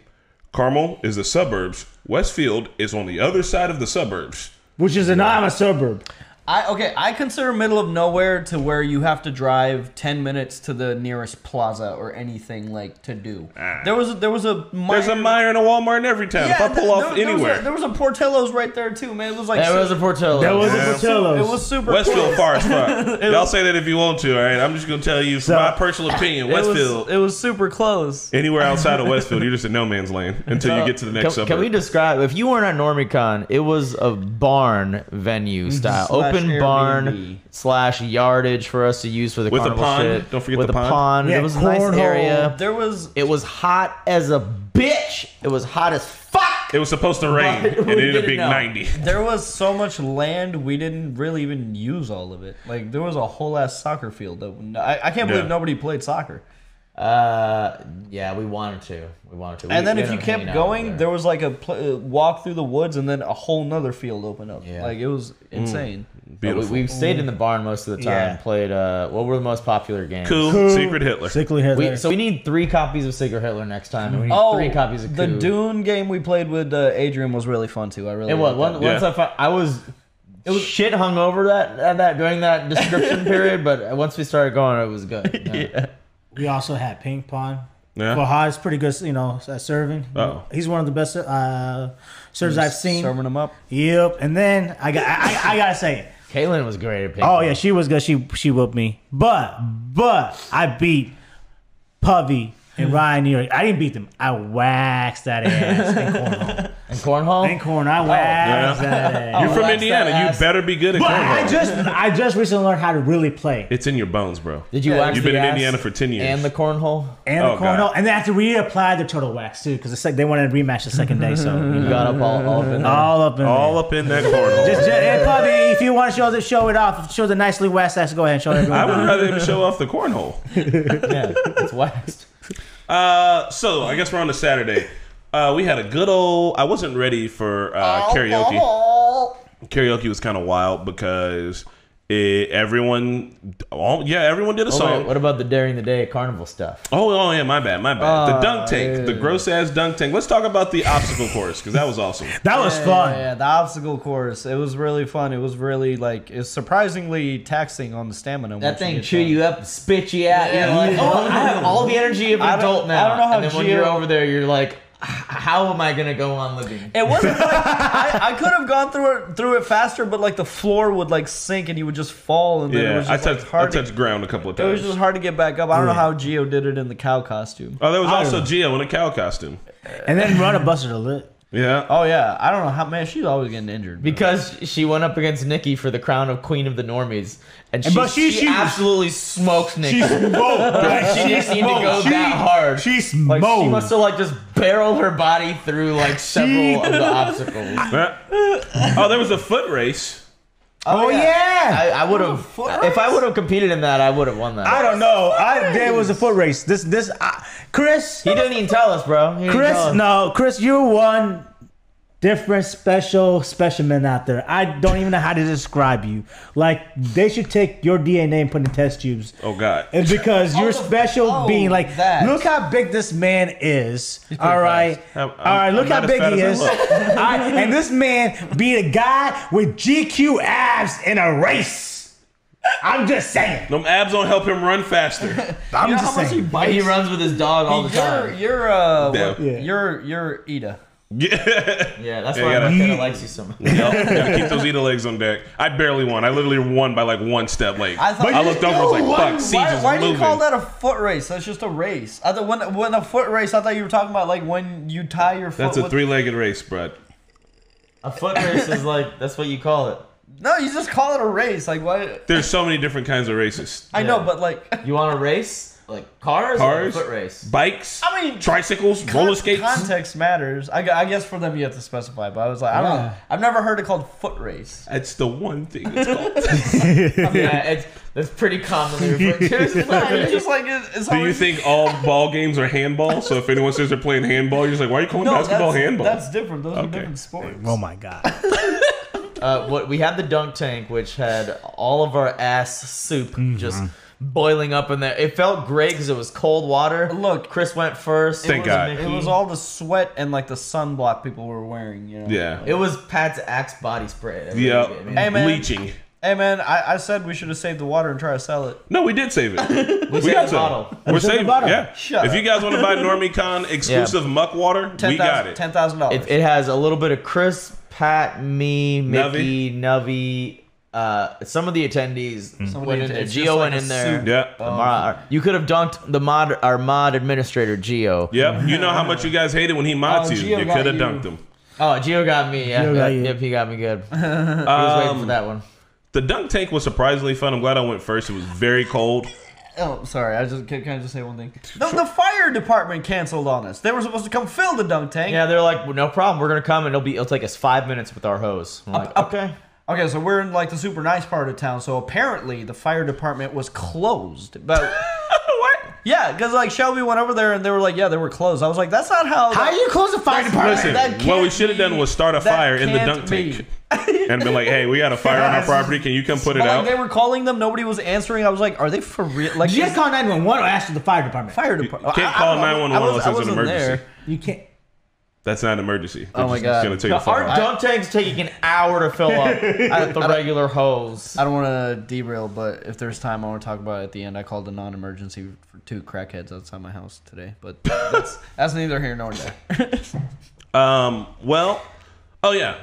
Speaker 2: Carmel is the suburbs. Westfield is on the other side of the suburbs.
Speaker 3: Which is an I'm a suburb.
Speaker 1: I okay. I consider middle of nowhere to where you have to drive ten minutes to the nearest plaza or anything like to do.
Speaker 2: Ah.
Speaker 1: There was a, there was a
Speaker 2: There's a Meijer and a Walmart in every town. if I pull
Speaker 1: th-
Speaker 2: off
Speaker 1: there, there was a-
Speaker 2: anywhere,
Speaker 1: there was a Portillo's right there too, man. It was like
Speaker 4: There was a Portillo.
Speaker 3: There was
Speaker 2: Yeah.
Speaker 3: a Portillo's.
Speaker 1: It was super.
Speaker 2: Westfield
Speaker 1: close.
Speaker 2: far as. Y'all say that if you want to, all right? I'm just gonna tell you, from
Speaker 3: So-
Speaker 2: my personal opinion,
Speaker 1: It was,
Speaker 2: Westfield.
Speaker 1: it was super close.
Speaker 2: Anywhere outside of Westfield, you're just in no man's land until you get to the next
Speaker 4: Can,
Speaker 2: suburb.
Speaker 4: can we describe? If you weren't at NormieCon, it was a barn venue style,
Speaker 1: Slash
Speaker 4: open
Speaker 1: Airbnb.
Speaker 4: barn slash yardage for us to use for the
Speaker 2: With a
Speaker 4: carnival
Speaker 2: pond.
Speaker 4: shit.
Speaker 2: Don't forget
Speaker 4: with
Speaker 2: the pond.
Speaker 4: pond.
Speaker 3: Yeah,
Speaker 4: it was a nice
Speaker 3: cornhole.
Speaker 4: area.
Speaker 1: There was
Speaker 4: It was hot as a bitch. It was hot as fuck.
Speaker 2: it was supposed to rain,
Speaker 4: But
Speaker 2: and
Speaker 4: we
Speaker 2: it ended up being
Speaker 4: know.
Speaker 2: 90.
Speaker 1: there was so much land we didn't really even use all of it. Like there was a whole ass soccer field that I, I can't believe
Speaker 2: Yeah.
Speaker 1: nobody played soccer.
Speaker 4: Uh, yeah, we wanted to. We wanted to.
Speaker 1: And then if you kept going,
Speaker 4: there.
Speaker 1: there was like a pl- uh, walk through the woods, and then a whole nother field opened up.
Speaker 4: Yeah.
Speaker 1: Like it was insane.
Speaker 2: Beautiful.
Speaker 4: We, we stayed in the barn most of the time.
Speaker 3: Yeah.
Speaker 4: Played. Uh, what were the most popular games?
Speaker 2: cool. Secret Hitler.
Speaker 3: Sickly Hitler.
Speaker 4: We, so we need three copies of Secret Hitler next time. And we need
Speaker 1: Oh,
Speaker 4: three copies of
Speaker 1: the Dune game we played with uh, Adrian was really fun too. I really
Speaker 4: It was
Speaker 1: liked
Speaker 4: one,
Speaker 1: that.
Speaker 4: once
Speaker 2: Yeah.
Speaker 4: I found, I was it was shit hungover that at that during that description period, but once we started going, it was good. Yeah.
Speaker 3: we also had ping pong.
Speaker 2: Yeah.
Speaker 3: Fahad's pretty good, you know, at serving.
Speaker 2: Uh-oh.
Speaker 3: He's one of the best uh, servers I've seen.
Speaker 1: serving them up.
Speaker 3: Yep. And then I got, I, I, I gotta say it.
Speaker 4: Caitlin was great at ping
Speaker 3: Oh yeah, she was good. She she whooped me. But but I beat Puvy and hmm. Ryan New York. I didn't beat them. I waxed that ass in cornhole.
Speaker 4: and cornhole.
Speaker 3: In corn, I oh, waxed
Speaker 2: yeah.
Speaker 3: that ass.
Speaker 2: You're from
Speaker 4: that's
Speaker 2: Indiana. You
Speaker 4: ass.
Speaker 2: better be good at
Speaker 3: But I
Speaker 2: cornhole.
Speaker 3: just I just recently learned how to really play.
Speaker 2: it's in your bones, bro.
Speaker 4: Did you
Speaker 1: Yeah,
Speaker 4: wax
Speaker 2: You've been
Speaker 4: the
Speaker 2: in
Speaker 4: ass
Speaker 2: Indiana for 10 years.
Speaker 4: and the cornhole?
Speaker 3: And the
Speaker 2: Oh,
Speaker 3: cornhole,
Speaker 2: God.
Speaker 3: and then I had to reapply the total wax too, because like they wanted to rematch the second day. So you
Speaker 4: You
Speaker 3: know,
Speaker 4: got up all, all up in there.
Speaker 3: all up in
Speaker 2: All
Speaker 3: there.
Speaker 2: up in that cornhole.
Speaker 3: Just, just and Pubby, if you want to show the show it off, show the nicely waxed ass. Go ahead and show everyone.
Speaker 2: I would rather him show off the cornhole.
Speaker 4: yeah, it's waxed.
Speaker 2: Uh, so I guess we're on to Saturday. Uh, we had a good old. I wasn't ready for uh, karaoke. Karaoke was kind of wild because it, everyone, all, yeah, everyone did a
Speaker 4: Oh,
Speaker 2: song.
Speaker 4: wait, what about the during the day carnival stuff?
Speaker 2: Oh, oh yeah, my bad, my bad. the dunk tank, the
Speaker 1: oh,
Speaker 2: gross ass dunk tank. Let's talk about the obstacle course because that was awesome.
Speaker 3: that was
Speaker 1: Yeah,
Speaker 3: fun.
Speaker 1: Yeah, yeah, the obstacle course. It was really fun. It was really like it's surprisingly taxing on the stamina.
Speaker 4: That thing
Speaker 1: get
Speaker 4: chew
Speaker 1: done.
Speaker 4: you up, spit you out.
Speaker 1: Yeah,
Speaker 4: you're like, oh, I have all the energy of an adult now.
Speaker 1: I don't know how
Speaker 4: and then when you're over there, you're like, "H- how am I gonna go on living?
Speaker 1: It wasn't like I, I could have gone through it through it faster, but like the floor would like sink and you would just fall, and then it
Speaker 2: Yeah,
Speaker 1: was
Speaker 2: I
Speaker 1: just like,
Speaker 2: touched, I
Speaker 1: hard. to,
Speaker 2: touched ground a couple of times.
Speaker 1: it was
Speaker 2: times.
Speaker 1: just hard to get back up. I don't know how Geo did it in the cow costume.
Speaker 2: Oh, there was also
Speaker 3: don't
Speaker 2: in a cow costume.
Speaker 3: And then run a buster to lit.
Speaker 2: Yeah.
Speaker 1: Oh yeah, I don't know how man. She's always getting injured. bro.
Speaker 4: Because she went up against Nikki for the crown of Queen of the Normies, and she,
Speaker 3: but she-
Speaker 4: she,
Speaker 3: she-
Speaker 4: absolutely smoked Nikki.
Speaker 3: She smoked. right?
Speaker 4: She didn't need to go
Speaker 3: She-
Speaker 4: that hard.
Speaker 3: She
Speaker 4: like
Speaker 3: smoked.
Speaker 4: she must have like just barreled her body through like several of the obstacles.
Speaker 2: Oh, there was a foot race.
Speaker 3: Oh yeah.
Speaker 4: I, I would have if I would have competed in that, I would have won that.
Speaker 3: I don't know. I there was a foot race. This this uh, Chris.
Speaker 4: he didn't even tell us, bro. He
Speaker 3: Chris,
Speaker 4: tell us.
Speaker 3: no, Chris, you're one different special specimen out there. I don't even know how to describe you. Like they should take your DNA and put in test tubes.
Speaker 2: Oh God.
Speaker 3: And because you're
Speaker 1: the-
Speaker 3: special
Speaker 1: oh,
Speaker 3: being like,
Speaker 1: that.
Speaker 3: look how big this man is. All right.
Speaker 2: I'm-
Speaker 3: All right,
Speaker 2: I'm
Speaker 3: look how big he is.
Speaker 2: I
Speaker 3: right, and this man beat a guy with GQ abs in a race. I'm just saying.
Speaker 2: Them abs don't help him run faster.
Speaker 3: I'm
Speaker 1: you know
Speaker 3: just
Speaker 1: how much he
Speaker 3: saying.
Speaker 1: bites.
Speaker 4: He runs with his dog all the
Speaker 1: You're
Speaker 4: time.
Speaker 1: you're uh
Speaker 2: Yeah.
Speaker 1: what-
Speaker 3: Yeah.
Speaker 1: you're you're Ida.
Speaker 2: Yeah.
Speaker 4: Yeah, that's
Speaker 2: Yeah,
Speaker 4: why
Speaker 2: gotta-
Speaker 4: my kid likes you so much.
Speaker 2: Yep. Gotta keep those Eda legs on deck. I barely won. I literally won by like one step. Like
Speaker 1: I thought, I,
Speaker 2: looked over, I was like,
Speaker 1: Why,
Speaker 2: "Fuck, Siege
Speaker 1: why,
Speaker 2: is
Speaker 1: why do you call that a foot race? That's just a race. I thought when when a foot race, I thought you were talking about like when you tie your foot.
Speaker 2: That's a three-legged race, bro.
Speaker 4: A foot race is like that's what you call it.
Speaker 1: No, you just call it a race. Like what?
Speaker 2: There's so many different kinds of races.
Speaker 1: I know, but like
Speaker 4: You want a race? Like cars?
Speaker 2: Cars,
Speaker 4: foot race.
Speaker 2: bikes,
Speaker 1: I mean,
Speaker 2: tricycles, roller skates.
Speaker 1: Context matters. I, I guess for them you have to specify. But I was like, I don't know. I've never heard it called foot race.
Speaker 2: That's the one thing it's called.
Speaker 4: yeah, it's that's pretty commonly referred to. as a
Speaker 1: It's
Speaker 4: race.
Speaker 1: just like it, it's
Speaker 2: Do you think all ball games are handball? So if anyone says they're playing handball, you're just like, why are you calling
Speaker 1: no,
Speaker 2: basketball
Speaker 1: that's,
Speaker 2: handball?
Speaker 1: That's different. Those are different sports.
Speaker 3: Oh my god.
Speaker 4: Uh, what we had the dunk tank, which had all of our ass soup just boiling up in there. It felt great because it was cold water.
Speaker 1: Look,
Speaker 4: Chris went first.
Speaker 2: Thank
Speaker 4: It was
Speaker 2: God.
Speaker 4: Mickey.
Speaker 1: It was all the sweat and like the sunblock people were wearing. You know.
Speaker 2: yeah.
Speaker 4: It was Pat's Axe body spray.
Speaker 2: yeah.
Speaker 4: gave
Speaker 1: Hey, man.
Speaker 2: Bleaching.
Speaker 1: Hey man, I, I said we should have saved the water and try to sell it.
Speaker 2: No, we did save it. we
Speaker 4: saved
Speaker 2: got
Speaker 4: the
Speaker 2: some.
Speaker 4: bottle.
Speaker 2: We're
Speaker 3: We the
Speaker 2: saving.
Speaker 3: bottle.
Speaker 2: Yeah.
Speaker 1: Shut
Speaker 2: if
Speaker 1: up.
Speaker 2: you guys want to buy NormieCon exclusive muck water, we got it.
Speaker 1: Ten thousand dollars.
Speaker 4: It, it has a little bit of Chris, Pat, me, Mickey, Nuvi. Uh, some of the attendees
Speaker 1: Some of
Speaker 4: went
Speaker 1: the-
Speaker 4: in there. Geo
Speaker 1: like
Speaker 4: went in there.
Speaker 1: soup.
Speaker 2: Yeah.
Speaker 4: The mod- you could have dunked the mod, our mod administrator Geo.
Speaker 2: Yep. You know how much you guys hated when he mods
Speaker 1: Oh,
Speaker 2: you.
Speaker 1: Gio
Speaker 2: You could have dunked him.
Speaker 4: Oh, Geo got me. Yeah,
Speaker 3: Gio got
Speaker 4: yep, he got me good. he was waiting for
Speaker 2: Um,
Speaker 4: that one.
Speaker 2: The dunk tank was surprisingly fun. I'm glad I went first. It was very cold.
Speaker 1: Oh, sorry. I just can, can I just say one thing? The, the fire department canceled on us. They were supposed to come fill the dunk tank.
Speaker 4: Yeah, they're like, well, no problem. We're gonna come and it'll be. It'll take us five minutes with our hose. I'm like,
Speaker 1: up-
Speaker 4: okay.
Speaker 1: Okay, so we're in like the super nice part of town. So apparently the fire department was closed. But
Speaker 2: what?
Speaker 1: Yeah, because like Shelby went over there and they were like, yeah, they were closed. I was like, that's not how.
Speaker 3: How
Speaker 1: that-
Speaker 3: do you close the fire department?
Speaker 2: Listen,
Speaker 1: that
Speaker 2: what we should have done was start a fire in the dunk
Speaker 1: be.
Speaker 2: tank and been like, "Hey, we got a fire on our property. Can you come put it
Speaker 1: But, like
Speaker 2: out?"
Speaker 1: they were calling them, nobody was answering. I was like, are they for real? Like
Speaker 3: Did you
Speaker 1: is-
Speaker 3: guys call 911 or ask for the fire department?
Speaker 1: fire department.
Speaker 2: can't call 911 unless it's an emergency.
Speaker 1: there.
Speaker 3: You can't.
Speaker 2: That's not an emergency.
Speaker 1: Oh my
Speaker 2: They're just
Speaker 1: God.
Speaker 2: Gonna take
Speaker 4: No,
Speaker 2: a fire.
Speaker 4: our dunk tank's taking an hour to fill up with the regular hose.
Speaker 1: I don't want to derail, but if there's time, I want to talk about it at the end. I called a non-emergency for two crackheads outside my house today, but that's that's neither here nor there.
Speaker 2: Um. Well. Oh yeah.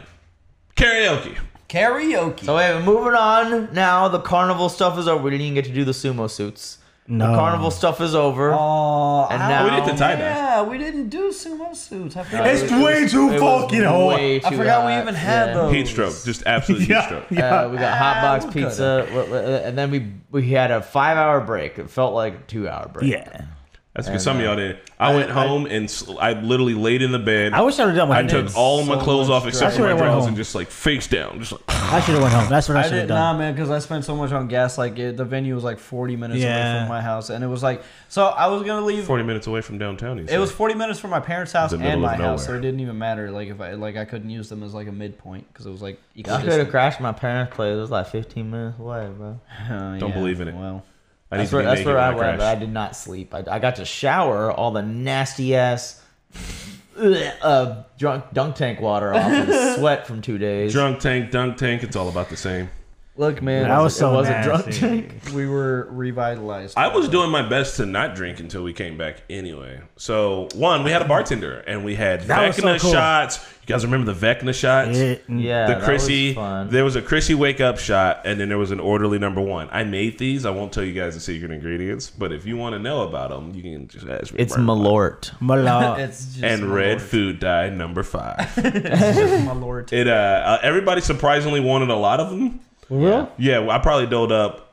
Speaker 2: Karaoke.
Speaker 1: Karaoke.
Speaker 4: So wait, moving on now. The carnival stuff is over. We didn't even get to do the sumo suits.
Speaker 3: No.
Speaker 4: The carnival stuff is over.
Speaker 1: Oh,
Speaker 4: And now-
Speaker 2: We did the tie dye.
Speaker 1: Yeah, we didn't do sumo suits. I forgot,
Speaker 3: It's way too
Speaker 4: It was
Speaker 3: fucking hot.
Speaker 1: I
Speaker 4: too
Speaker 1: forgot we even had
Speaker 4: Yeah.
Speaker 1: those.
Speaker 2: Heat stroke. Just absolute heat
Speaker 3: Yeah.
Speaker 4: Uh, we got hot
Speaker 1: Ah,
Speaker 4: box
Speaker 1: we
Speaker 4: pizza, w- w- and then we we had a five hour break. It felt like a two hour break.
Speaker 3: Yeah.
Speaker 2: That's because some of y'all didn't. I went home and I literally laid in the bed.
Speaker 3: I wish I would have done what
Speaker 2: I
Speaker 3: I
Speaker 2: took all of my clothes off except for my
Speaker 3: I
Speaker 2: drawers and just like face down, just like
Speaker 3: I should have went home. That's what I,
Speaker 1: I
Speaker 3: should have
Speaker 1: done. nah, man, because I spent so much on gas. Like it, the venue was like 40 minutes away from my house, and it was like so. I was gonna leave.
Speaker 2: forty minutes away from downtown.
Speaker 1: It was 40 minutes from my parents' house and my house, so it didn't even matter. Like if I like I couldn't use them as like a midpoint because it was like
Speaker 4: I could have crashed my parents' place. It was like 15 minutes away, bro.
Speaker 1: Uh,
Speaker 2: Don't believe in it.
Speaker 1: Well,
Speaker 2: I need
Speaker 4: That's where, that's where I went. but I did not sleep. I, I got to shower all the nasty ass uh, drunk dunk tank water off and sweat from two days.
Speaker 2: Drunk tank, dunk tank. It's all about the same.
Speaker 1: Look, man,
Speaker 3: That was so
Speaker 4: it was a
Speaker 3: nasty.
Speaker 4: drunk tank.
Speaker 1: we were revitalized.
Speaker 2: I was doing my best to not drink until we came back anyway. So one, we had a bartender and we had
Speaker 3: That was so
Speaker 2: Vecna
Speaker 3: cool.
Speaker 2: shots. You guys remember the Vecna shots?
Speaker 3: It-
Speaker 4: Yeah,
Speaker 2: the
Speaker 4: that
Speaker 2: Chrissy,
Speaker 4: was fun.
Speaker 2: there was a Chrissy wake up shot, and then there was an orderly number one. I made these. I won't tell you guys the secret ingredients, but if you want to know about them, you can just ask me.
Speaker 4: It's
Speaker 2: Burn one.
Speaker 4: Malort.
Speaker 3: Malone.
Speaker 1: It's just
Speaker 2: and
Speaker 1: my
Speaker 2: red
Speaker 1: lord.
Speaker 2: food dye number five.
Speaker 1: It's just my lord.
Speaker 2: it uh, uh, everybody surprisingly wanted a lot of them.
Speaker 3: For real?
Speaker 2: Yeah, well, I probably doled up.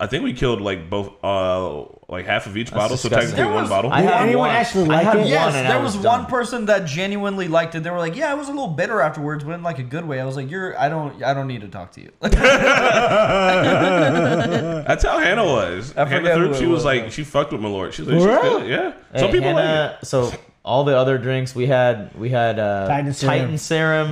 Speaker 2: I think we killed like both, uh, like half of each bottle. So
Speaker 4: disgusting.
Speaker 2: technically
Speaker 1: There
Speaker 2: one
Speaker 1: was-
Speaker 2: bottle.
Speaker 4: I
Speaker 3: Did
Speaker 4: had
Speaker 3: anyone
Speaker 4: one.
Speaker 3: actually
Speaker 4: I
Speaker 3: like
Speaker 4: had
Speaker 3: it?
Speaker 4: one
Speaker 1: Yes,
Speaker 4: and
Speaker 1: there was,
Speaker 4: was
Speaker 1: one
Speaker 4: done.
Speaker 1: person that genuinely liked it. They were like, "Yeah, I was a little bitter afterwards, but in like a good way." I was like, "You're, I don't, I don't need to talk to you."
Speaker 2: That's how Hannah was.
Speaker 1: I
Speaker 2: Hannah
Speaker 1: forget who
Speaker 2: she
Speaker 1: it
Speaker 2: was
Speaker 1: was,
Speaker 2: like, she fucked with Malort. She's like,
Speaker 3: For
Speaker 2: she's
Speaker 3: real?
Speaker 2: good. Yeah.
Speaker 4: Hey,
Speaker 2: Some people like
Speaker 4: Hannah-
Speaker 2: it.
Speaker 4: So all the other drinks we had, we had uh,
Speaker 3: Titan
Speaker 4: Titan,
Speaker 3: Serum.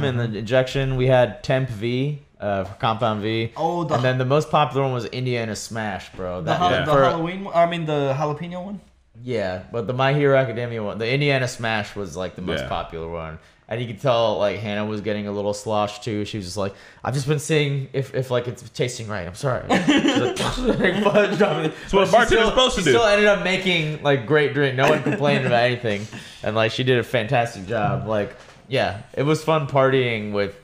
Speaker 4: serum in the injection. We had Temp V, uh, for Compound V.
Speaker 1: Oh, the-
Speaker 4: and then the most popular one was Indiana Smash, bro.
Speaker 1: the,
Speaker 4: That,
Speaker 1: hal-
Speaker 2: Yeah.
Speaker 1: the
Speaker 4: for-
Speaker 1: Halloween, one, I mean the jalapeno one.
Speaker 4: Yeah, but the My Hero Academia one, the Indiana Smash was like the most
Speaker 2: Yeah.
Speaker 4: popular one. And you could tell like Hannah was getting a little slosh too. She was just like, I've just been seeing if, if like it's tasting right. I'm sorry. She's like, That's
Speaker 2: That's what a bartender's supposed to
Speaker 4: she
Speaker 2: do.
Speaker 4: still ended up making like great drink. No one complained about anything. And like she did a fantastic job. Like, yeah, it was fun partying with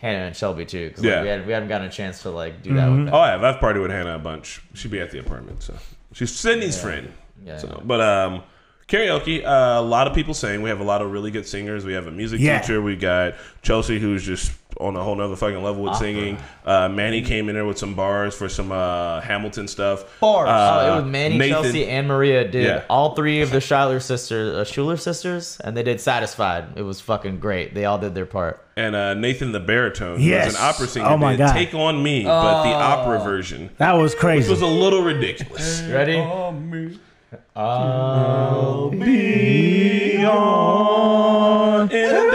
Speaker 4: Hannah and Shelby too. 'cause, like,
Speaker 2: Yeah.
Speaker 4: we, had, we haven't gotten a chance to like do that with them.
Speaker 2: Oh, I have. I've partied with Hannah a bunch. She'd be at the apartment, so she's Sydney's friend.
Speaker 4: Yeah.
Speaker 2: So, but um, karaoke. Uh, a lot of people saying we have a lot of really good singers. We have a music
Speaker 3: Yeah.
Speaker 2: teacher. We got Chelsea, who's just on a whole nother fucking level with
Speaker 4: Opera.
Speaker 2: singing. Uh, Manny came in there with some bars for some uh, Hamilton stuff.
Speaker 1: Bars.
Speaker 2: Uh,
Speaker 4: Oh, it was Manny,
Speaker 2: Nathan-
Speaker 4: Chelsea, and Maria did
Speaker 2: Yeah.
Speaker 4: all three of the Schuyler sisters, uh, Schuyler sisters, and they did "Satisfied." It was fucking great. They all did their part.
Speaker 2: and uh, Nathan the baritone,
Speaker 3: Yes.
Speaker 2: who's an opera singer,
Speaker 3: Oh my
Speaker 2: did
Speaker 3: God.
Speaker 2: "Take on Me," but the opera version,
Speaker 3: That was
Speaker 2: which
Speaker 3: crazy.
Speaker 2: was a little ridiculous.
Speaker 4: You ready?
Speaker 2: I'll be on in a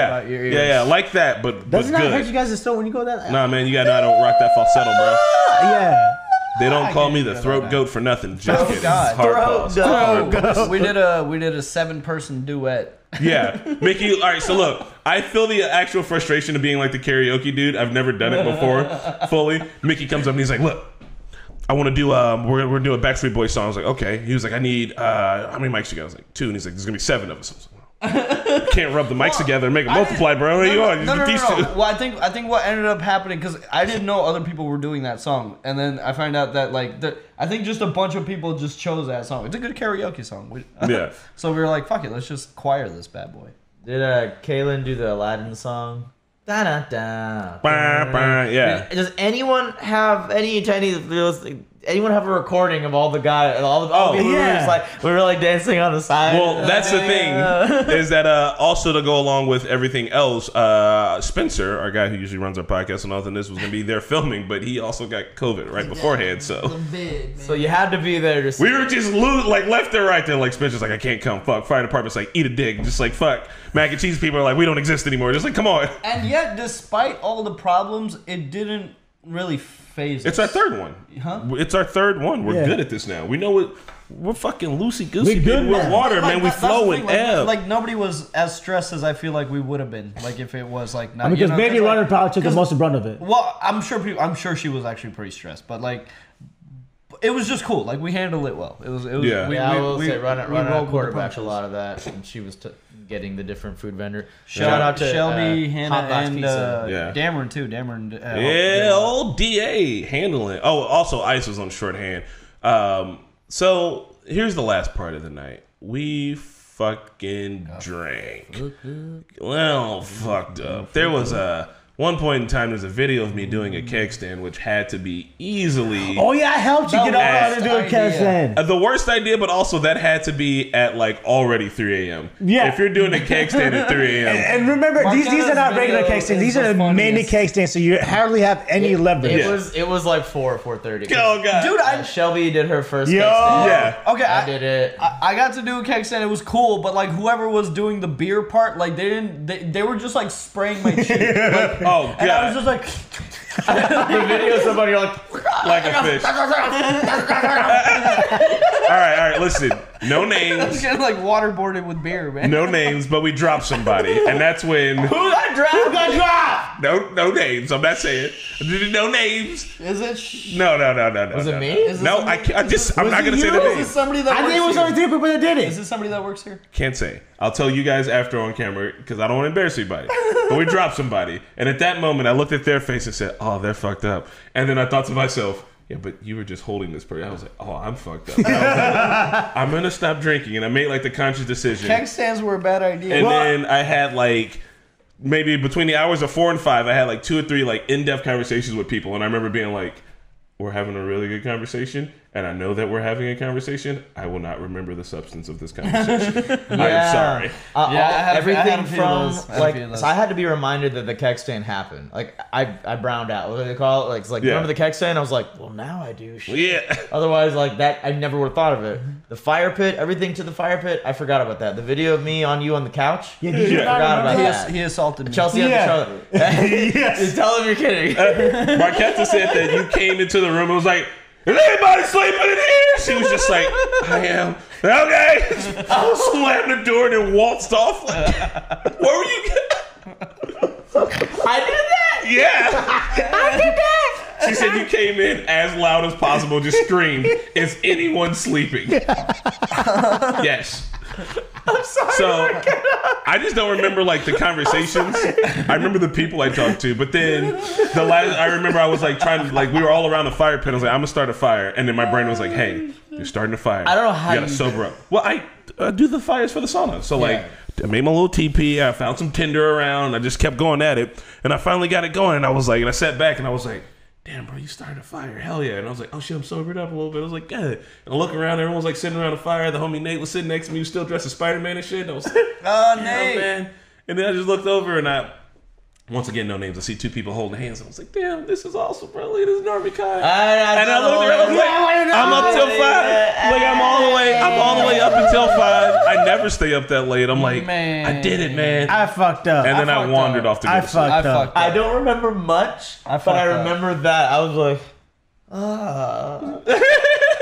Speaker 2: yeah,
Speaker 1: about your ears.
Speaker 2: yeah, yeah, like that, but but
Speaker 3: Doesn't that hurt you guys' still when you go that?
Speaker 2: Nah, man, you gotta know I don't rock that falsetto, bro.
Speaker 3: Yeah.
Speaker 2: They don't call me the throat goat for nothing. Just
Speaker 1: Oh,
Speaker 2: kidding.
Speaker 1: God.
Speaker 2: Hard
Speaker 4: Throat
Speaker 2: pause.
Speaker 4: goat.
Speaker 2: Hard
Speaker 1: we did a we did a seven person duet.
Speaker 2: Yeah, Mickey. All right, so look, I feel the actual frustration of being like the karaoke dude. I've never done it before fully. Mickey comes up and he's like, "Look, I want to do um, we're we're doing a Backstreet Boys song." I was like, "Okay." He was like, "I need uh, how many mics you got?" I was like, two. And he's like, "There's gonna be seven of us." I was like, "Well, you can't rub the mics together and make it
Speaker 1: I
Speaker 2: multiply, bro. Where you
Speaker 1: no,
Speaker 2: are? You
Speaker 1: no, no,
Speaker 2: get these
Speaker 1: no, no.
Speaker 2: two.
Speaker 1: Well, I think I think what ended up happening because I didn't know other people were doing that song, and then I find out that like the, I think just a bunch of people just chose that song. It's a good karaoke song.
Speaker 2: Yeah.
Speaker 1: so we were like, fuck it, let's just choir this bad boy.
Speaker 4: Did uh, Kaylin do the Aladdin song? Da da da.
Speaker 2: Bah, bah, yeah.
Speaker 4: Does anyone have any Chinese realistic anyone have a recording of all the guy, all the all
Speaker 2: Oh,
Speaker 4: the people
Speaker 3: yeah.
Speaker 4: just like we were like dancing on the side.
Speaker 2: Well, that's the thing is that uh, also to go along with everything else, uh, Spencer, our guy who usually runs our podcast and all that, this was going to be there filming, but he also got COVID right beforehand. So
Speaker 4: so you had to be there to see.
Speaker 2: we were just lo- like left and right there. Like Spencer's like, I can't come. Fuck. Fire department's like, eat a dick. Just like fuck. Mac and cheese people are like, we don't exist anymore. Just like, come on.
Speaker 1: And yet, despite all the problems, it didn't really phase.
Speaker 2: It's our third one.
Speaker 1: Huh?
Speaker 2: It's our third one. We're
Speaker 3: Yeah.
Speaker 2: good at this now. We know what. We're fucking loosey goosey.
Speaker 3: We good
Speaker 2: We're water,
Speaker 1: Like,
Speaker 2: man. We
Speaker 1: that- that's the
Speaker 2: flow
Speaker 1: thing,
Speaker 2: and
Speaker 1: like,
Speaker 2: ebb.
Speaker 1: Like nobody was as stressed as I feel like we would have been. Like if it was like not.
Speaker 3: because
Speaker 1: you know,
Speaker 3: Baby
Speaker 1: 'cause,
Speaker 3: Runner
Speaker 1: like,
Speaker 3: probably took the
Speaker 1: 'cause-
Speaker 3: most brunt of it.
Speaker 1: Well, I'm sure. People, I'm sure she was actually pretty stressed, but like, it was just cool. Like we handled it well. It was. It was.
Speaker 2: Yeah.
Speaker 1: We,
Speaker 4: yeah,
Speaker 1: we,
Speaker 4: I will
Speaker 1: we,
Speaker 4: say run it,
Speaker 1: we
Speaker 4: run it
Speaker 1: rolled with
Speaker 4: a lot of that, and she was t- getting the different food vendor.
Speaker 1: Shel-
Speaker 4: Shout out to
Speaker 1: Shelby,
Speaker 4: uh,
Speaker 1: Hannah, and
Speaker 4: Pizza.
Speaker 1: uh,
Speaker 2: Yeah.
Speaker 1: Dameron too. Dameron. Uh,
Speaker 2: Yeah, old DA handling. Oh, also Ice was on shorthand. Um, so here's the last part of the night. We fucking drank. Well, fucked up. There was a one point in time. There's a video of me doing a keg stand, which had to be easily.
Speaker 3: Oh yeah, I helped you
Speaker 1: The
Speaker 3: get all out
Speaker 1: worst
Speaker 3: and do a
Speaker 1: idea.
Speaker 3: catch then.
Speaker 2: Uh, The worst idea, but also that had to be at like already 3 a.m.
Speaker 3: Yeah.
Speaker 2: If you're doing a keg stand at 3 a.m.
Speaker 3: And remember, these, these are not regular
Speaker 1: video
Speaker 3: cake stands. These are the mini
Speaker 1: funniest.
Speaker 3: cake stands, so you hardly have any leverage.
Speaker 4: It
Speaker 2: Yeah.
Speaker 4: was it was like four or four thirty.
Speaker 2: Oh god,
Speaker 1: Dude, I
Speaker 4: Shelby did her first.
Speaker 3: Yo.
Speaker 4: cake stand.
Speaker 2: yeah.
Speaker 1: okay.
Speaker 4: I
Speaker 1: I,
Speaker 4: did it.
Speaker 1: I, I got to do a keg stand. It was cool, but like whoever was doing the beer part, like they didn't. They, they were just like spraying my cheek, like,
Speaker 2: Oh
Speaker 1: and I was just like.
Speaker 4: the video somebody like
Speaker 2: like a fish. all right, all right. Listen, no names.
Speaker 1: I was
Speaker 2: names,
Speaker 1: getting like waterboarded with beer, man.
Speaker 2: no names, but we dropped somebody, and that's when
Speaker 4: who got dropped? Who got dropped?
Speaker 2: no no names. I'm not saying no names.
Speaker 1: Is it? Sh-
Speaker 2: No no no no no.
Speaker 4: Was it
Speaker 2: no,
Speaker 4: me?
Speaker 2: no. No, I, can't, I just
Speaker 1: this-
Speaker 2: I'm not gonna say
Speaker 3: you?
Speaker 2: the
Speaker 1: Is
Speaker 2: name.
Speaker 1: somebody that
Speaker 3: I
Speaker 1: works
Speaker 3: think it was
Speaker 1: here?
Speaker 3: only three people that did
Speaker 1: Is
Speaker 3: it.
Speaker 1: this somebody that works here?
Speaker 2: Can't say. I'll tell you guys after on camera because I don't want to embarrass anybody. But we dropped somebody, and at that moment, I looked at their face and said, "Oh, they're fucked up." And then I thought to myself, "Yeah, but you were just holding this person." I was like, "Oh, I'm fucked up." I was like, I'm gonna stop drinking, and I made like the conscious decision.
Speaker 1: Keg stands were a bad idea.
Speaker 2: And then I had like maybe between the hours of four and five, I had like two or three like in depth conversations with people, and I remember being like, "We're having a really good conversation." And I know that we're having a conversation. I will not remember the substance of this conversation. I am sorry.
Speaker 4: Uh,
Speaker 1: Yeah,
Speaker 4: all-
Speaker 1: I had a- I
Speaker 4: everything
Speaker 1: had a few of
Speaker 4: from
Speaker 1: those. I had a
Speaker 4: like
Speaker 1: few
Speaker 4: so I had to be reminded that the keg stand happened. Like I I browned out. What do they call it? Like it's like
Speaker 2: Yeah.
Speaker 4: remember the keg stand? I was like, well now I do. Shit.
Speaker 2: Yeah.
Speaker 4: Otherwise, like that, I never would have thought of it. The fire pit, everything to the fire pit, I forgot about that. The video of me on you on the couch.
Speaker 3: Yeah, did you
Speaker 2: Yeah.
Speaker 4: Forgot about
Speaker 1: he,
Speaker 3: that?
Speaker 4: that.
Speaker 1: ass- he assaulted me.
Speaker 4: Chelsea
Speaker 3: Yeah.
Speaker 4: had to show.
Speaker 3: Yes.
Speaker 4: Just tell him you're kidding.
Speaker 2: Marquetta said that you came into the room and was like, Is anybody sleeping in here? She was just like, I am. Okay. Slammed the door and then waltzed off. Like, where were you?
Speaker 4: I did that.
Speaker 2: Yeah. I did that. She said you came in as loud as possible, just screamed, Is anyone sleeping? yes.
Speaker 4: I'm sorry.
Speaker 2: So I just don't remember like the conversations. I remember the people I talked to, but then the last I remember I was like trying to like we were all around the fire pit. I was like, I'm gonna start a fire, and then my brain was like, Hey, you're starting a fire.
Speaker 4: I don't know how
Speaker 2: you gotta
Speaker 4: you-
Speaker 2: sober up. Well, I uh, do the fires for the sauna, so like. I made my little TP. I found some Tinder around. I just kept going at it, and I finally got it going. And I was like, and I sat back, and I was like, "Damn, bro, you started a fire, hell yeah!" And I was like, "Oh shit, I'm sobered up a little bit." I was like, "Good." And I look around, everyone was like sitting around the fire. The homie Nate was sitting next to me, he was still dressed as Spider Man and shit. And I was like,
Speaker 1: Oh,
Speaker 2: "Oh
Speaker 1: Nate.
Speaker 2: man!" And then I just looked over, and I, once again, no names. I see two people holding hands. And I was like, "Damn, this is awesome, bro. Look at this Normie Kai."
Speaker 4: I,
Speaker 2: And I looked around, I was like, I'm up till five. Like I'm all the way, I'm all the way up until five. I never stay up that late. I'm like,
Speaker 1: Man.
Speaker 2: I did it, man.
Speaker 3: I fucked up.
Speaker 2: and then I,
Speaker 1: fucked
Speaker 2: wandered
Speaker 1: up.
Speaker 2: off to go
Speaker 3: I
Speaker 2: to sleep.
Speaker 3: fucked
Speaker 1: I
Speaker 3: up.
Speaker 1: fucked
Speaker 4: I don't remember much,
Speaker 1: I
Speaker 4: but I
Speaker 1: fucked up.
Speaker 4: remember that I was like, ah.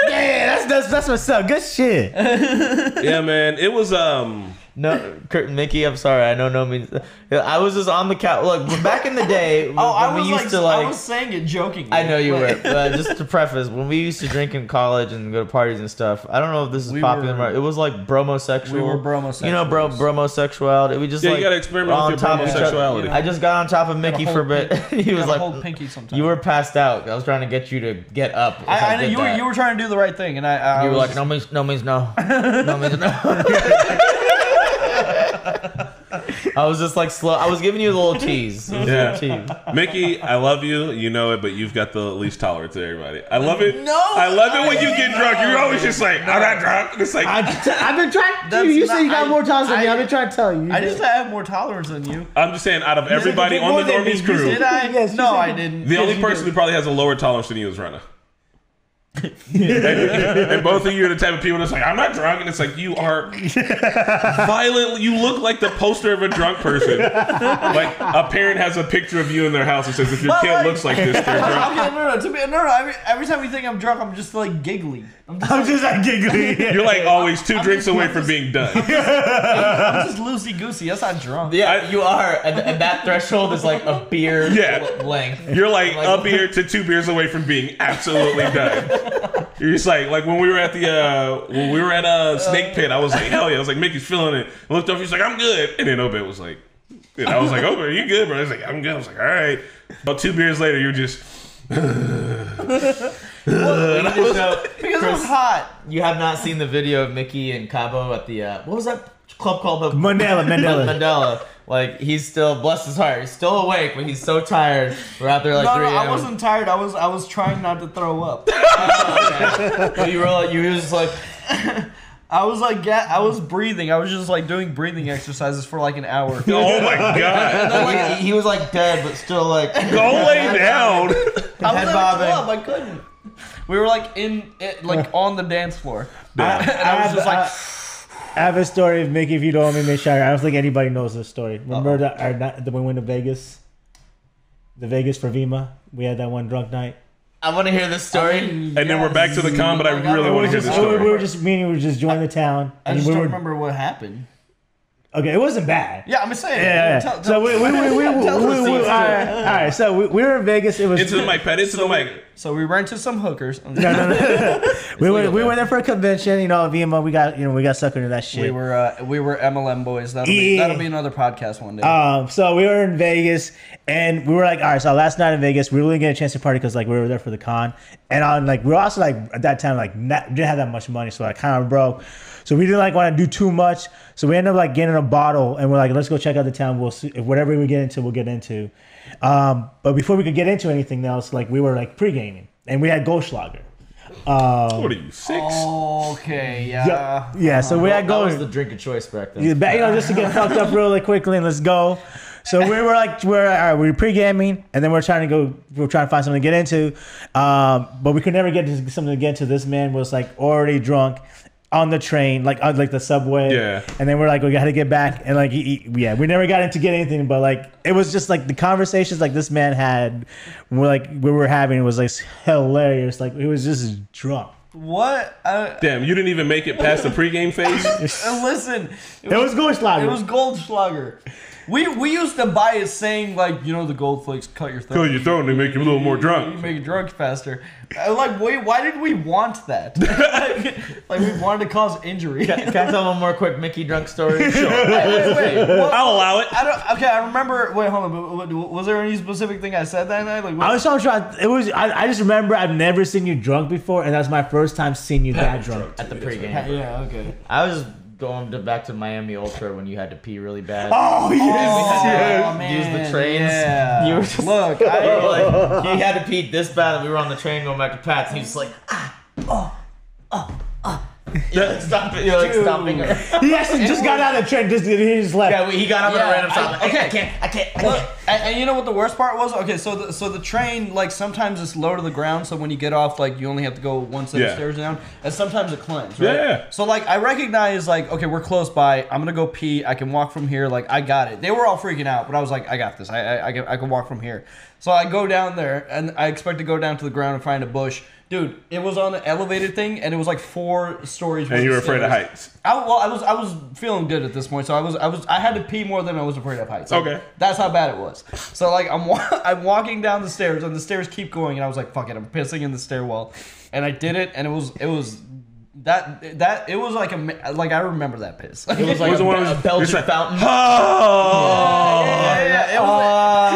Speaker 3: Yeah, that's that's that's what's up. Good shit.
Speaker 2: Yeah, man. It was um.
Speaker 4: No, Kurt and Mickey, I'm sorry. I know no means. I was just on the couch. Look, back in the day, oh, when,
Speaker 1: Oh, I was
Speaker 4: we used
Speaker 1: like,
Speaker 4: to like.
Speaker 1: I was saying it jokingly.
Speaker 4: I know you were. But just to preface, when we used to drink in college and go to parties and stuff, I don't know if this is
Speaker 1: We
Speaker 4: popular.
Speaker 1: were-
Speaker 4: or- it was like bromosexual.
Speaker 1: We were bromosexual.
Speaker 4: You know, bro, bromosexuality. We just
Speaker 2: Yeah, you gotta experiment
Speaker 4: on
Speaker 2: with your
Speaker 4: top of each other. I just got on top of Mickey for a bit. he was like,
Speaker 1: hold pinky sometimes.
Speaker 4: "You were passed out." I was trying to get you to get up. if
Speaker 1: I, I know
Speaker 4: did
Speaker 1: you were, you were trying to do the right thing, and I. I
Speaker 4: You were
Speaker 1: was
Speaker 4: like, "No means no means no, no means no." I was just like slow. I was giving you a little tease. It a
Speaker 2: Yeah.
Speaker 4: little tease.
Speaker 2: Mickey, I love you. You know it, but you've got the least tolerance of everybody. I love it.
Speaker 4: No,
Speaker 2: I love it when you get drunk. You're always just like, I'm not drunk. It's like,
Speaker 3: I, I've been trying to.
Speaker 1: That's
Speaker 3: You
Speaker 1: not-
Speaker 3: said you got
Speaker 1: I-
Speaker 3: more tolerance than me.
Speaker 1: I-
Speaker 3: I've been trying to tell you.
Speaker 1: I just have more tolerance than you.
Speaker 2: I'm just saying, out of everybody on the
Speaker 3: than me.
Speaker 2: Normies crew,
Speaker 1: Did I?
Speaker 3: Yes,
Speaker 1: no, I didn't.
Speaker 2: the only person who probably has a lower tolerance than you is Rana. And, and both of you are the type of people that's like, I'm not drunk, and it's like you are violently. You look like the poster of a drunk person. like a parent has a picture of you in their house and says, if your kid
Speaker 1: like-
Speaker 2: looks like this, they're drunk.
Speaker 1: Okay, no, no, no, no. Every, every time you think I'm drunk, I'm just like giggly. I'm just,
Speaker 3: I'm just like giggling.
Speaker 2: You're like always two drinks
Speaker 1: just-
Speaker 2: away
Speaker 1: I'm
Speaker 2: from
Speaker 1: just-
Speaker 2: being done.
Speaker 1: I'm just loosey goosey. That's not drunk.
Speaker 4: Yeah, you are, and, and that threshold is like a beer
Speaker 2: Yeah.
Speaker 4: l- length.
Speaker 2: You're like,
Speaker 4: Like-
Speaker 2: a beer to two beers away from being absolutely done. You're just like, like when we were at the, uh, when we were at uh, Snake Pit, I was like, hell yeah. I was like, Mickey's feeling it. I looked over, he's like, I'm good. And then Obed was like, and I was like, oh, are you good, bro? He's like, I'm good. I was like, all right. About two beers later, you're just,
Speaker 4: You need to
Speaker 1: because it was
Speaker 4: Chris,
Speaker 1: hot.
Speaker 4: you have not seen the video of Mickey and Cabo at the uh, what was that club called? The
Speaker 3: Mandela, Mandela.
Speaker 4: Mandela. Like he's still bless his heart. He's still awake, but he's so tired. We're out there like
Speaker 1: No,
Speaker 4: 3
Speaker 1: no,
Speaker 4: a.m.
Speaker 1: I wasn't tired. I was, I was trying not to throw up.
Speaker 4: But you were like, you were just like,
Speaker 1: I was like, ga- I was breathing. I was just like doing breathing exercises for like an hour.
Speaker 2: oh my God.
Speaker 4: like, he, he was like dead, but still like
Speaker 2: Go lay down.
Speaker 1: I was
Speaker 4: head
Speaker 1: at a club. I couldn't. We were like in, it, like on the dance floor,
Speaker 3: I,
Speaker 1: and I was just like,
Speaker 3: I have a story of Mickey. If you don't want me to make sure, I don't think anybody knows this story. Remember that our night that we went to Vegas, the Vegas for Vima. We had that one drunk night.
Speaker 4: I want to hear this story.
Speaker 2: And then we're back to the con, but I really want to hear the oh,
Speaker 3: We were, we were just me and we were just joining the town.
Speaker 1: I
Speaker 3: and
Speaker 1: just
Speaker 3: we
Speaker 1: don't
Speaker 3: were,
Speaker 1: remember what happened.
Speaker 3: Okay, it wasn't bad.
Speaker 1: Yeah, I'm saying.
Speaker 3: Yeah, yeah.
Speaker 1: Tell-
Speaker 3: so
Speaker 1: tell-
Speaker 3: we, we, we, we, we, we, we- all right, all right. So we, we were in Vegas. It was
Speaker 2: Into the mic, Pat. Into the mic.
Speaker 1: So we ran to some hookers.
Speaker 3: no, no, no. we went we went there for a convention. You know, VMO. We got you know we got sucked into that shit.
Speaker 1: We were uh, we were MLM boys. That'll be
Speaker 3: Yeah.
Speaker 1: that'll be another podcast one day.
Speaker 3: Um, so we were in Vegas, and we were like, all right. So last night in Vegas, we really didn't get a chance to party because like we were there for the con, and on like we were also like at that time like not, didn't have that much money, so like kind of broke. So we didn't like want to do too much. So we ended up like getting a bottle, and we're like, let's go check out the town. We'll see if whatever we get into, we'll get into. Um, but before we could get into anything else, like we were like pre gaming, and we had Goldschlager. Um,
Speaker 2: What are you, six?
Speaker 1: okay, yeah.
Speaker 3: yeah, yeah. So we had
Speaker 4: That
Speaker 3: Gold.
Speaker 4: was the drink of choice back then.
Speaker 3: Yeah, but, you know, just to get fucked up really quickly and let's go. So we were like, we're all right, we were pre-gaming, and then we're trying to go, we are trying to find something to get into, um, but we could never get to something to get into. This man was like already drunk on the train, like on like the subway.
Speaker 2: Yeah.
Speaker 3: And then we're like, we got to get back, and like, he, he- yeah, we never got into get anything, but like, it was just like the conversations like this man had, we're like we were having was like hilarious. Like he was just drunk.
Speaker 1: What? Uh,
Speaker 2: Damn, you didn't even make it past the pregame phase?
Speaker 1: uh, listen,
Speaker 3: It was Goldschlager.
Speaker 1: It was Goldschlager. We we used to buy it saying like you know the gold flakes cut your throat.
Speaker 2: Cut your throat and they make you a little more
Speaker 1: You
Speaker 2: drunk.
Speaker 1: make you drunk faster. Uh, like wait, why did we want that? like we wanted to cause injury.
Speaker 4: Can I tell one more quick Mickey drunk story? Sure.
Speaker 1: wait, wait, wait. What-
Speaker 2: I'll allow it.
Speaker 1: I don't. Okay, I remember. Wait, hold on. but- but Was there any specific thing I said that night? Like, what,
Speaker 3: I was so trying. It was. I, I just remember I've never seen you drunk before, and that's my first time seeing you that drunk.
Speaker 4: At the pregame.
Speaker 1: yeah, okay.
Speaker 4: I was going to back to Miami Ultra when you had to pee really bad.
Speaker 3: Oh yes.
Speaker 1: Oh man,
Speaker 4: Use the trains.
Speaker 1: Yeah.
Speaker 4: You were just-
Speaker 1: look.
Speaker 4: We were
Speaker 1: I,
Speaker 4: like, he had to pee this bad, and we were on the train going back to Pat's, and he was like, ah, oh, oh, oh. You're like, stop it. You're like
Speaker 1: Dude.
Speaker 4: stomping her.
Speaker 3: He actually just got out of the train. Just he just left.
Speaker 4: Yeah, he got up at
Speaker 1: Yeah,
Speaker 4: a random
Speaker 1: I-
Speaker 4: stop. like,
Speaker 1: okay.
Speaker 4: I can't, I can't, I can't.
Speaker 1: and, and you know what the worst part was? Okay, so the so the train like sometimes it's low to the ground, so when you get off, like you only have to go one set
Speaker 2: Yeah.
Speaker 1: of stairs down, and sometimes it climbs. Right?
Speaker 2: Yeah.
Speaker 1: So like I recognize like okay, we're close by. I'm gonna go pee. I can walk from here. Like I got it. They were all freaking out, but I was like, I got this. I I, I, can, I can walk from here. So I go down there, and I expect to go down to the ground and find a bush. Dude, it was on an elevated thing, and it was like four stories.
Speaker 2: And you were
Speaker 1: worth of
Speaker 2: afraid of
Speaker 1: stairs.
Speaker 2: heights.
Speaker 1: I, well, I was I was feeling good at this point, so I was I was I had to pee more than I was afraid of heights. Like,
Speaker 2: Okay.
Speaker 1: that's how bad it was. So like I'm wa- I'm walking down the stairs, and the stairs keep going, and I was like, "Fuck it," I'm pissing in the stairwell, and I did it, and it was it was that that it was like a ma- like I remember that piss. It
Speaker 4: It was like
Speaker 2: Was
Speaker 4: a,
Speaker 2: it one of
Speaker 4: a
Speaker 2: those-
Speaker 4: Belgian
Speaker 2: it's like-
Speaker 4: fountain.
Speaker 2: Oh!
Speaker 1: Yeah, yeah, it was, it was like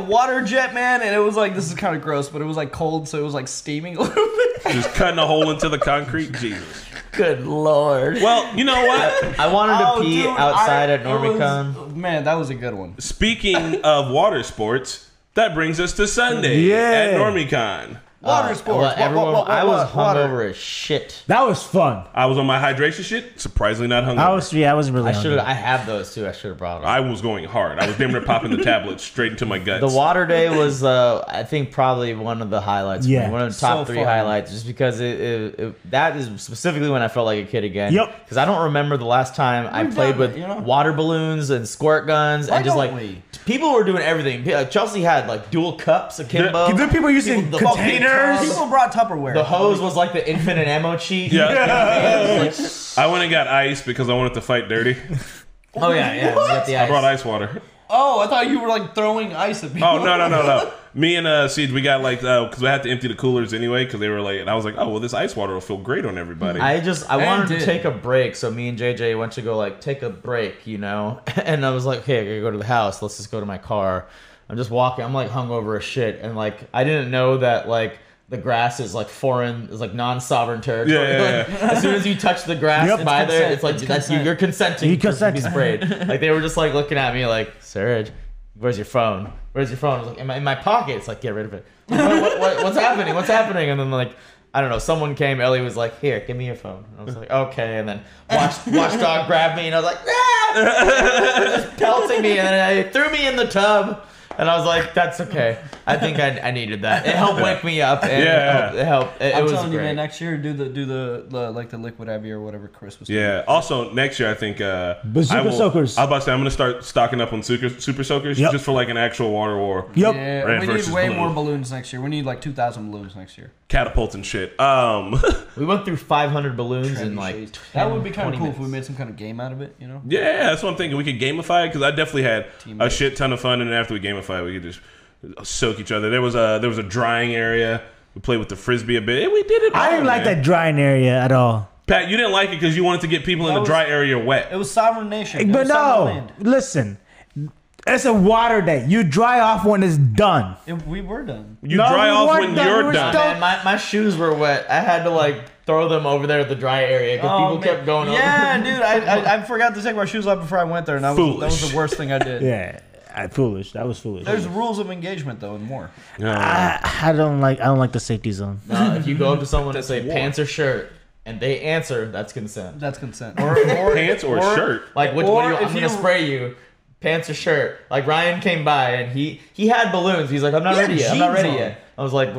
Speaker 1: a water jet, man, and it was like this is kind of gross, but it was like cold, so it was like steaming a little bit.
Speaker 2: Just cutting a hole into the concrete. Jesus.
Speaker 4: Good lord.
Speaker 2: Well, you know what?
Speaker 4: I wanted to
Speaker 1: Oh,
Speaker 4: pee
Speaker 1: dude,
Speaker 4: outside
Speaker 1: I-
Speaker 4: at
Speaker 1: it was-
Speaker 4: NormieCon.
Speaker 1: Man, that was a good one.
Speaker 2: Speaking of water sports, that brings us to Sunday
Speaker 3: Yeah.
Speaker 2: at NormieCon.
Speaker 1: Water
Speaker 4: Uh,
Speaker 1: sports.
Speaker 4: well, everyone,
Speaker 1: what- what-
Speaker 4: I was
Speaker 1: what- water.
Speaker 4: hungover as shit.
Speaker 3: That was fun.
Speaker 2: I was on my hydration shit. Surprisingly, not hungry.
Speaker 3: I was yeah, I wasn't really.
Speaker 4: I should I have those too. I should have brought them.
Speaker 2: I was going hard. I was damn near popping the tablets straight into my guts.
Speaker 4: The water day was, uh, I think, probably one of the highlights.
Speaker 3: Yeah.
Speaker 4: one of the top
Speaker 1: So
Speaker 4: three
Speaker 1: fun.
Speaker 4: highlights, just because it, it, it that is specifically when I felt like a kid again.
Speaker 3: Yep.
Speaker 4: Because I don't remember the last time I
Speaker 1: We've
Speaker 4: played with
Speaker 1: it, you know?
Speaker 4: water balloons and squirt guns
Speaker 1: Why
Speaker 4: and just like
Speaker 1: we?
Speaker 4: people were doing everything. Uh, Chelsea had like dual cups akimbo.
Speaker 3: There are people using
Speaker 4: the
Speaker 3: containers.
Speaker 4: Fucking
Speaker 1: People brought Tupperware.
Speaker 4: The hose was like the infinite ammo cheat.
Speaker 2: Yeah. I went and got ice because I wanted to fight dirty.
Speaker 4: oh yeah, yeah. we got the
Speaker 2: I
Speaker 4: ice.
Speaker 2: brought ice water.
Speaker 1: Oh, I thought you were like throwing ice at people.
Speaker 2: Oh no no no no! Me and uh, Seeds, we got like because we had to empty the coolers anyway because they were like, and I was like, oh well, this ice water will feel great on everybody.
Speaker 4: I just I
Speaker 1: And
Speaker 4: wanted
Speaker 1: did.
Speaker 4: to take a break, so me and JJ went to go like take a break, you know. And I was like, okay, I gotta go to the house. Let's just go to my car. I'm just walking. I'm like hungover as shit, and like I didn't know that like the grass is like foreign, is like non-sovereign territory.
Speaker 2: Yeah, yeah,
Speaker 4: Like, as soon as you touch the grass
Speaker 3: Yep.
Speaker 4: by
Speaker 1: It's
Speaker 4: there, it's like
Speaker 1: It's
Speaker 4: that's you,
Speaker 1: consent.
Speaker 4: you're consenting
Speaker 3: You
Speaker 4: for it to be sprayed. like they were just like looking at me like, Serge, where's your phone? Where's your phone? I was like, in my, in my pocket. It's like, get rid of it. What, what, what- what's happening? What's happening? And then like, I don't know. Someone came. Ellie was like, "Here, give me your phone." And I was like, "Okay." And then watch, watchdog grabbed me, and I was like, "Ah!" just pelting me, and then it threw me in the tub. And I was like, "That's okay. I think I, I needed that. It helped wake me up. And
Speaker 2: Yeah.
Speaker 4: it helped. It, helped. It, it
Speaker 1: I'm
Speaker 4: was
Speaker 1: telling you, man. Next year, do the do the, the like the liquid IV or whatever Christmas. was.
Speaker 2: yeah. Also, next year I think uh,
Speaker 3: Bazooka
Speaker 2: I will,
Speaker 3: soakers.
Speaker 2: I was about to say I'm gonna start stocking up on super, super soakers
Speaker 3: Yep.
Speaker 2: just for like an actual water war.
Speaker 3: Yep.
Speaker 1: Yeah,
Speaker 2: Red
Speaker 1: we need way
Speaker 2: blue.
Speaker 1: more balloons next year. We need like 2,000 balloons next year.
Speaker 2: catapults and shit. Um,
Speaker 4: We went through 500 balloons and like
Speaker 1: Trebuchets. that would be kind of cool if we made some kind of game out of it. You know?
Speaker 2: yeah, that's what I'm thinking. We could gamify it because I definitely had a shit ton of fun, and then after we gamify, it, we could just soak each other. There was a there was a drying area. We played with the frisbee a bit. and We did it.
Speaker 3: I
Speaker 2: all,
Speaker 3: didn't like
Speaker 2: man.
Speaker 3: that drying area at all.
Speaker 2: Pat, you didn't like it because you wanted to get people in
Speaker 1: That
Speaker 2: the
Speaker 1: was-
Speaker 2: dry area wet.
Speaker 1: It was sovereign nation. It
Speaker 3: But
Speaker 1: was sovereign
Speaker 3: no,
Speaker 1: land.
Speaker 3: listen. It's a water day. You dry off when it's done.
Speaker 1: It- we were done.
Speaker 2: You
Speaker 3: No,
Speaker 2: dry
Speaker 3: we
Speaker 2: off
Speaker 3: weren't
Speaker 2: when
Speaker 3: done.
Speaker 2: you're
Speaker 3: We were
Speaker 2: done.
Speaker 3: still-
Speaker 4: Man, my, my shoes were wet. I had to like throw them over there at the dry area because oh, people
Speaker 1: Oh, man.
Speaker 4: kept going over.
Speaker 1: Yeah, dude. I, I I forgot to take my shoes off before I went there, and that was, that was
Speaker 2: Foolish.
Speaker 1: the worst thing I did.
Speaker 3: Yeah, I, foolish. That was foolish.
Speaker 1: There's rules of engagement though, and more.
Speaker 2: Yeah.
Speaker 3: I, I don't like. I don't like the safety zone.
Speaker 4: No, if you go up to someone and say
Speaker 2: war.
Speaker 4: pants or shirt, and they answer, that's consent.
Speaker 1: That's consent. Or, or
Speaker 2: Pants or, shirt?
Speaker 4: Like, what,
Speaker 1: Or
Speaker 4: what do you,
Speaker 1: if
Speaker 4: I'm gonna
Speaker 1: you-
Speaker 4: spray you. Pants or shirt. Like Ryan came by and he he had balloons. He's like, I'm not
Speaker 1: He
Speaker 4: ready yet. I'm not ready
Speaker 1: on.
Speaker 4: yet. I was like,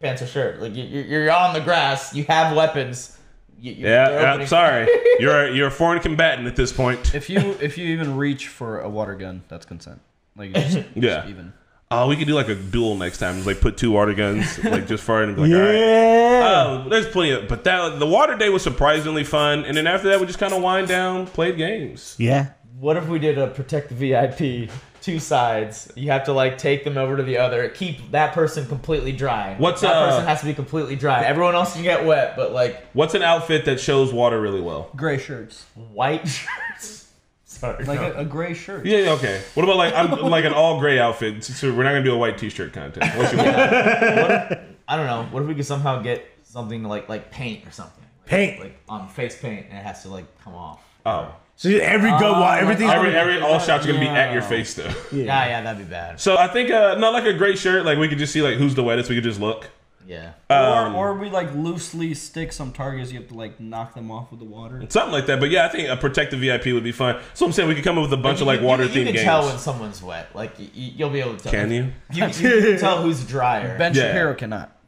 Speaker 4: pants or shirt. Like you, you're you're on the grass. You have weapons. You, you-
Speaker 2: Yeah,
Speaker 4: they're
Speaker 2: yeah, sorry. You're a, you're a foreign combatant at this point.
Speaker 1: if you if you even reach for a water gun, that's consent. Like just, just
Speaker 2: Yeah.
Speaker 1: even.
Speaker 2: Oh, we could do like a duel next time. Like put two water guns like just far and be like, all right.
Speaker 3: Yeah.
Speaker 2: Oh, there's plenty of, but that the water day was surprisingly fun, and then after that we just kind of wind down, played games.
Speaker 3: yeah.
Speaker 4: What if we did a protect the VIP? Two sides. You have to like take them over to the other. Keep that person completely dry.
Speaker 2: What's,
Speaker 4: that
Speaker 2: uh,
Speaker 4: person has to be completely dry. Everyone else can get wet, but like
Speaker 2: What's an outfit that shows water really well?
Speaker 1: Gray shirts.
Speaker 4: white shirts. Sorry.
Speaker 1: Like
Speaker 4: no.
Speaker 1: a, a gray shirt.
Speaker 2: Yeah, yeah, okay. What about like I'm like an all gray outfit? So we're not gonna do a white T-shirt contest. What you want?
Speaker 4: I don't know. What if we could somehow get something like like paint or something? Like,
Speaker 3: Paint.
Speaker 4: like on face paint, and it has to like come off.
Speaker 2: Oh,
Speaker 3: So every good
Speaker 1: Oh,
Speaker 3: water, everything's
Speaker 2: every every all shots are gonna be at your face though.
Speaker 4: Yeah, yeah, that'd be bad.
Speaker 2: So I think uh, not like a great shirt. Like we could just see like who's the wettest. We could just look.
Speaker 4: Yeah.
Speaker 2: Um,
Speaker 1: or, or we like loosely stick some targets. You have to like knock them off with the water.
Speaker 2: Something like that. But yeah, I think a protective VIP would be fun. So I'm saying we could come up with a bunch of like
Speaker 4: You-
Speaker 2: water
Speaker 4: you, you
Speaker 2: themed
Speaker 4: can tell when someone's wet. Like y- y- you'll be able to tell.
Speaker 2: Can you?
Speaker 4: You, you can tell who's drier.
Speaker 1: Ben
Speaker 2: Yeah.
Speaker 1: Shapiro cannot.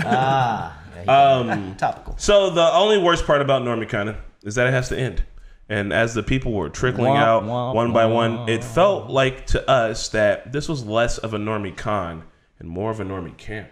Speaker 4: ah. yeah,
Speaker 2: Um,
Speaker 1: Topical.
Speaker 2: so the only worst part about NormieCon is that it has to end. And as the people were trickling
Speaker 1: Wah,
Speaker 2: out
Speaker 1: wah,
Speaker 2: one by
Speaker 1: wah.
Speaker 2: one, it felt like to us that this was less of a Normie Con and more of a Normie Camp.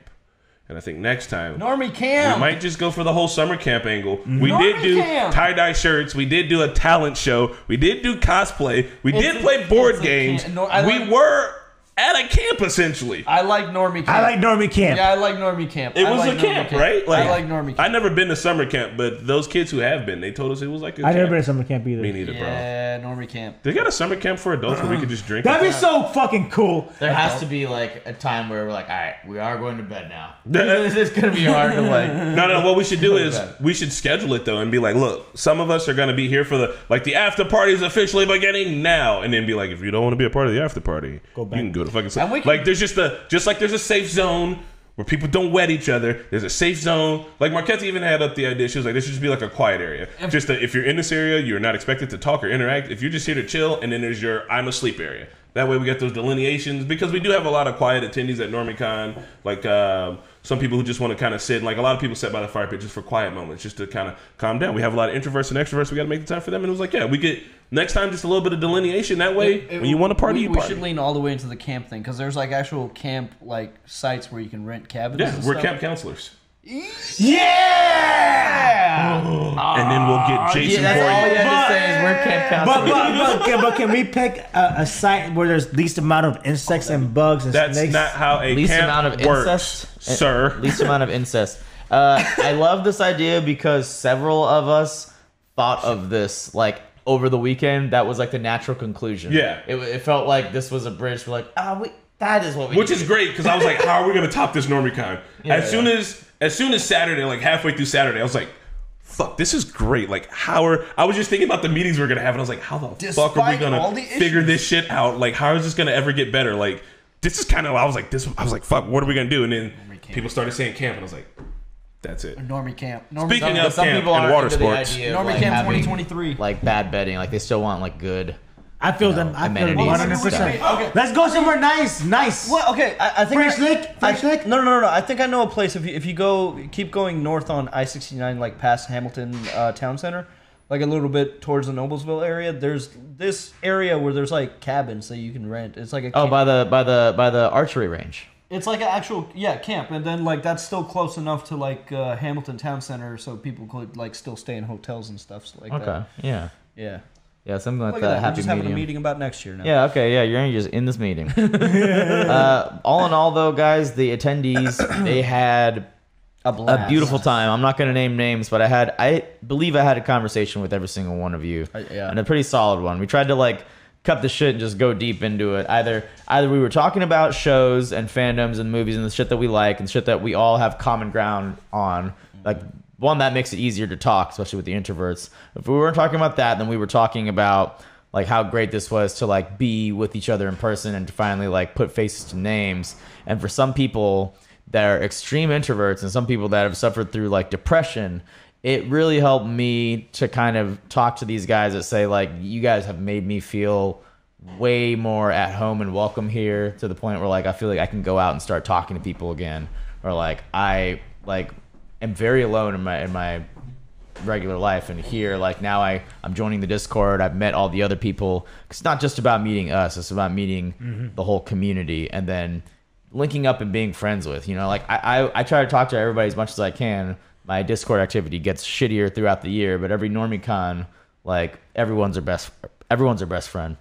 Speaker 2: And I think next time
Speaker 1: Normie camp,
Speaker 2: we might just go for the whole summer camp angle. Mm-hmm. We
Speaker 1: Normie
Speaker 2: did do
Speaker 1: camp.
Speaker 2: tie dye shirts. We did do a talent show. We did do cosplay. We
Speaker 1: It's
Speaker 2: did
Speaker 1: a-
Speaker 2: play board games.
Speaker 1: No,
Speaker 2: we
Speaker 1: like-
Speaker 2: were at a camp essentially.
Speaker 1: I like Normie Camp.
Speaker 3: I like Normie Camp.
Speaker 1: Yeah, I like Normie Camp.
Speaker 2: It
Speaker 1: I
Speaker 2: was
Speaker 1: like
Speaker 2: a
Speaker 1: Normie
Speaker 2: camp, right?
Speaker 1: Like, I like Normie Camp.
Speaker 2: I never been to summer camp, but those kids who have been, they told us it was like a
Speaker 3: I never been to summer camp either.
Speaker 2: Me neither, bro.
Speaker 1: yeah, Normie Camp.
Speaker 2: They got a summer camp for adults where we could just drink.
Speaker 3: That'd be so fucking cool.
Speaker 4: There has to be like a time where we're like, all right, we are going to bed now. this is gonna be hard to like.
Speaker 2: No, no. What we should do is we should schedule it though, and be like, look, some of us are gonna be here for the like the after party is officially beginning now, and then be like, if you don't want to be a part of the after party,
Speaker 3: Go
Speaker 2: you
Speaker 3: back.
Speaker 2: can go to fucking.
Speaker 1: Can-
Speaker 2: like, there's just a just like there's a safe zone. Where people don't wet each other. There's a safe zone. Like Marquette even had up the idea. She was like, "This should just be like a quiet area. just that if you're in this area, you're not expected to talk or interact. If you're just here to chill, and then there's your I'm asleep area. That way we get those delineations because we do have a lot of quiet attendees at NormieCon. Like um, some people who just want to kind of sit. and Like a lot of people sit by the fire pit just for quiet moments, just to kind of calm down. We have a lot of introverts and extroverts. We got to make the time for them. And it was like, yeah, we get next time just a little bit of delineation. That way,
Speaker 1: It-
Speaker 2: when you want to party,
Speaker 1: we,
Speaker 2: you
Speaker 1: we should lean all the way into the camp thing because there's like actual camp like sites where you can rent cabins.
Speaker 2: yeah,
Speaker 1: and
Speaker 2: we're
Speaker 1: stuff.
Speaker 2: camp counselors,
Speaker 3: Yeah.
Speaker 2: and then we'll get Jason
Speaker 4: Yeah, that's all
Speaker 2: Voorhees.
Speaker 4: you had to say is we're camp
Speaker 3: But,
Speaker 4: counselors.
Speaker 3: but, but, can, but can we pick a, a site where there's least amount of insects and bugs and
Speaker 2: That's
Speaker 3: snakes?
Speaker 2: not how a
Speaker 4: least
Speaker 2: camp
Speaker 4: amount of
Speaker 2: works,
Speaker 4: incest,
Speaker 2: sir.
Speaker 4: least amount of incest. Uh, I love this idea because several of us thought of this like over the weekend. That was like the natural conclusion.
Speaker 2: Yeah.
Speaker 4: it, it felt like this was a bridge. We're like, ah, we that is what we.
Speaker 2: which
Speaker 4: need
Speaker 2: is great because I was like, how are we gonna top this NormieCon?
Speaker 4: Yeah,
Speaker 2: as soon as as soon as Saturday, like halfway through Saturday, I was like, fuck, this is great. Like, how are I was just thinking about the meetings we are gonna have, and I was like, how the fuck are we gonna figure this shit out? Like, how is this gonna ever get better? Like, this is kind of I was like, this. I was like, fuck, what are we gonna do? And then people started saying camp, and I was like, that's it.
Speaker 1: Normie Camp. Normie
Speaker 2: Speaking
Speaker 1: Camp.
Speaker 2: of
Speaker 4: Some
Speaker 2: camp
Speaker 4: people
Speaker 2: and
Speaker 4: aren't
Speaker 2: water sports.
Speaker 1: Normie
Speaker 4: like,
Speaker 1: Camp
Speaker 4: having,
Speaker 1: 2023.
Speaker 4: Like bad betting, like they still want like good.
Speaker 3: I feel them. I feel them
Speaker 4: amenities
Speaker 3: one
Speaker 4: and
Speaker 3: hundred percent.
Speaker 1: Okay.
Speaker 3: Let's go somewhere nice, nice.
Speaker 1: Well, okay, I, I think
Speaker 3: French
Speaker 1: I,
Speaker 3: Lick? French
Speaker 1: I,
Speaker 3: Lick?
Speaker 1: No, no, no, no. I think I know a place. If you if you go keep going north on I sixty nine, like past Hamilton uh, Town Center, like a little bit towards the Noblesville area, there's this area where there's like cabins that you can rent. It's like a
Speaker 4: Oh,
Speaker 1: camp-
Speaker 4: by the by the by the archery range.
Speaker 1: it's like an actual yeah camp, and then like that's still close enough to like uh, Hamilton Town Center, so people could like still stay in hotels and stuff like
Speaker 4: Okay.
Speaker 1: that.
Speaker 4: Yeah.
Speaker 1: Yeah.
Speaker 4: Yeah, something like
Speaker 1: Look
Speaker 4: that.
Speaker 1: at that. We're
Speaker 4: Happy
Speaker 1: just having a meeting about next year now.
Speaker 4: Yeah, okay, yeah, you're just in this meeting. uh, all in all, though, guys, the attendees they had
Speaker 1: A blast.
Speaker 4: a beautiful time. I'm not going to name names, but I had, I believe, I had a conversation with every single one of you,
Speaker 1: Uh, yeah.
Speaker 4: and a pretty solid one. We tried to like cut the shit and just go deep into it. Either, either we were talking about shows and fandoms and movies and the shit that we like and shit that we all have common ground on, like. One that makes it easier to talk, especially with the introverts. If we weren't talking about that, then we were talking about like how great this was to like be with each other in person and to finally like put faces to names. And for some people that are extreme introverts and some people that have suffered through like depression, it really helped me to kind of talk to these guys that say like you guys have made me feel way more at home and welcome here to the point where like I feel like I can go out and start talking to people again or like I like am very alone in my in my regular life and here like now I I'm joining the Discord. I've met all the other people. It's not just about meeting us it's about meeting mm-hmm. the whole community and then linking up and being friends with you know like I, I I try to talk to everybody as much as I can. My Discord activity gets shittier throughout the year but every NormieCon like everyone's our best everyone's our best friend.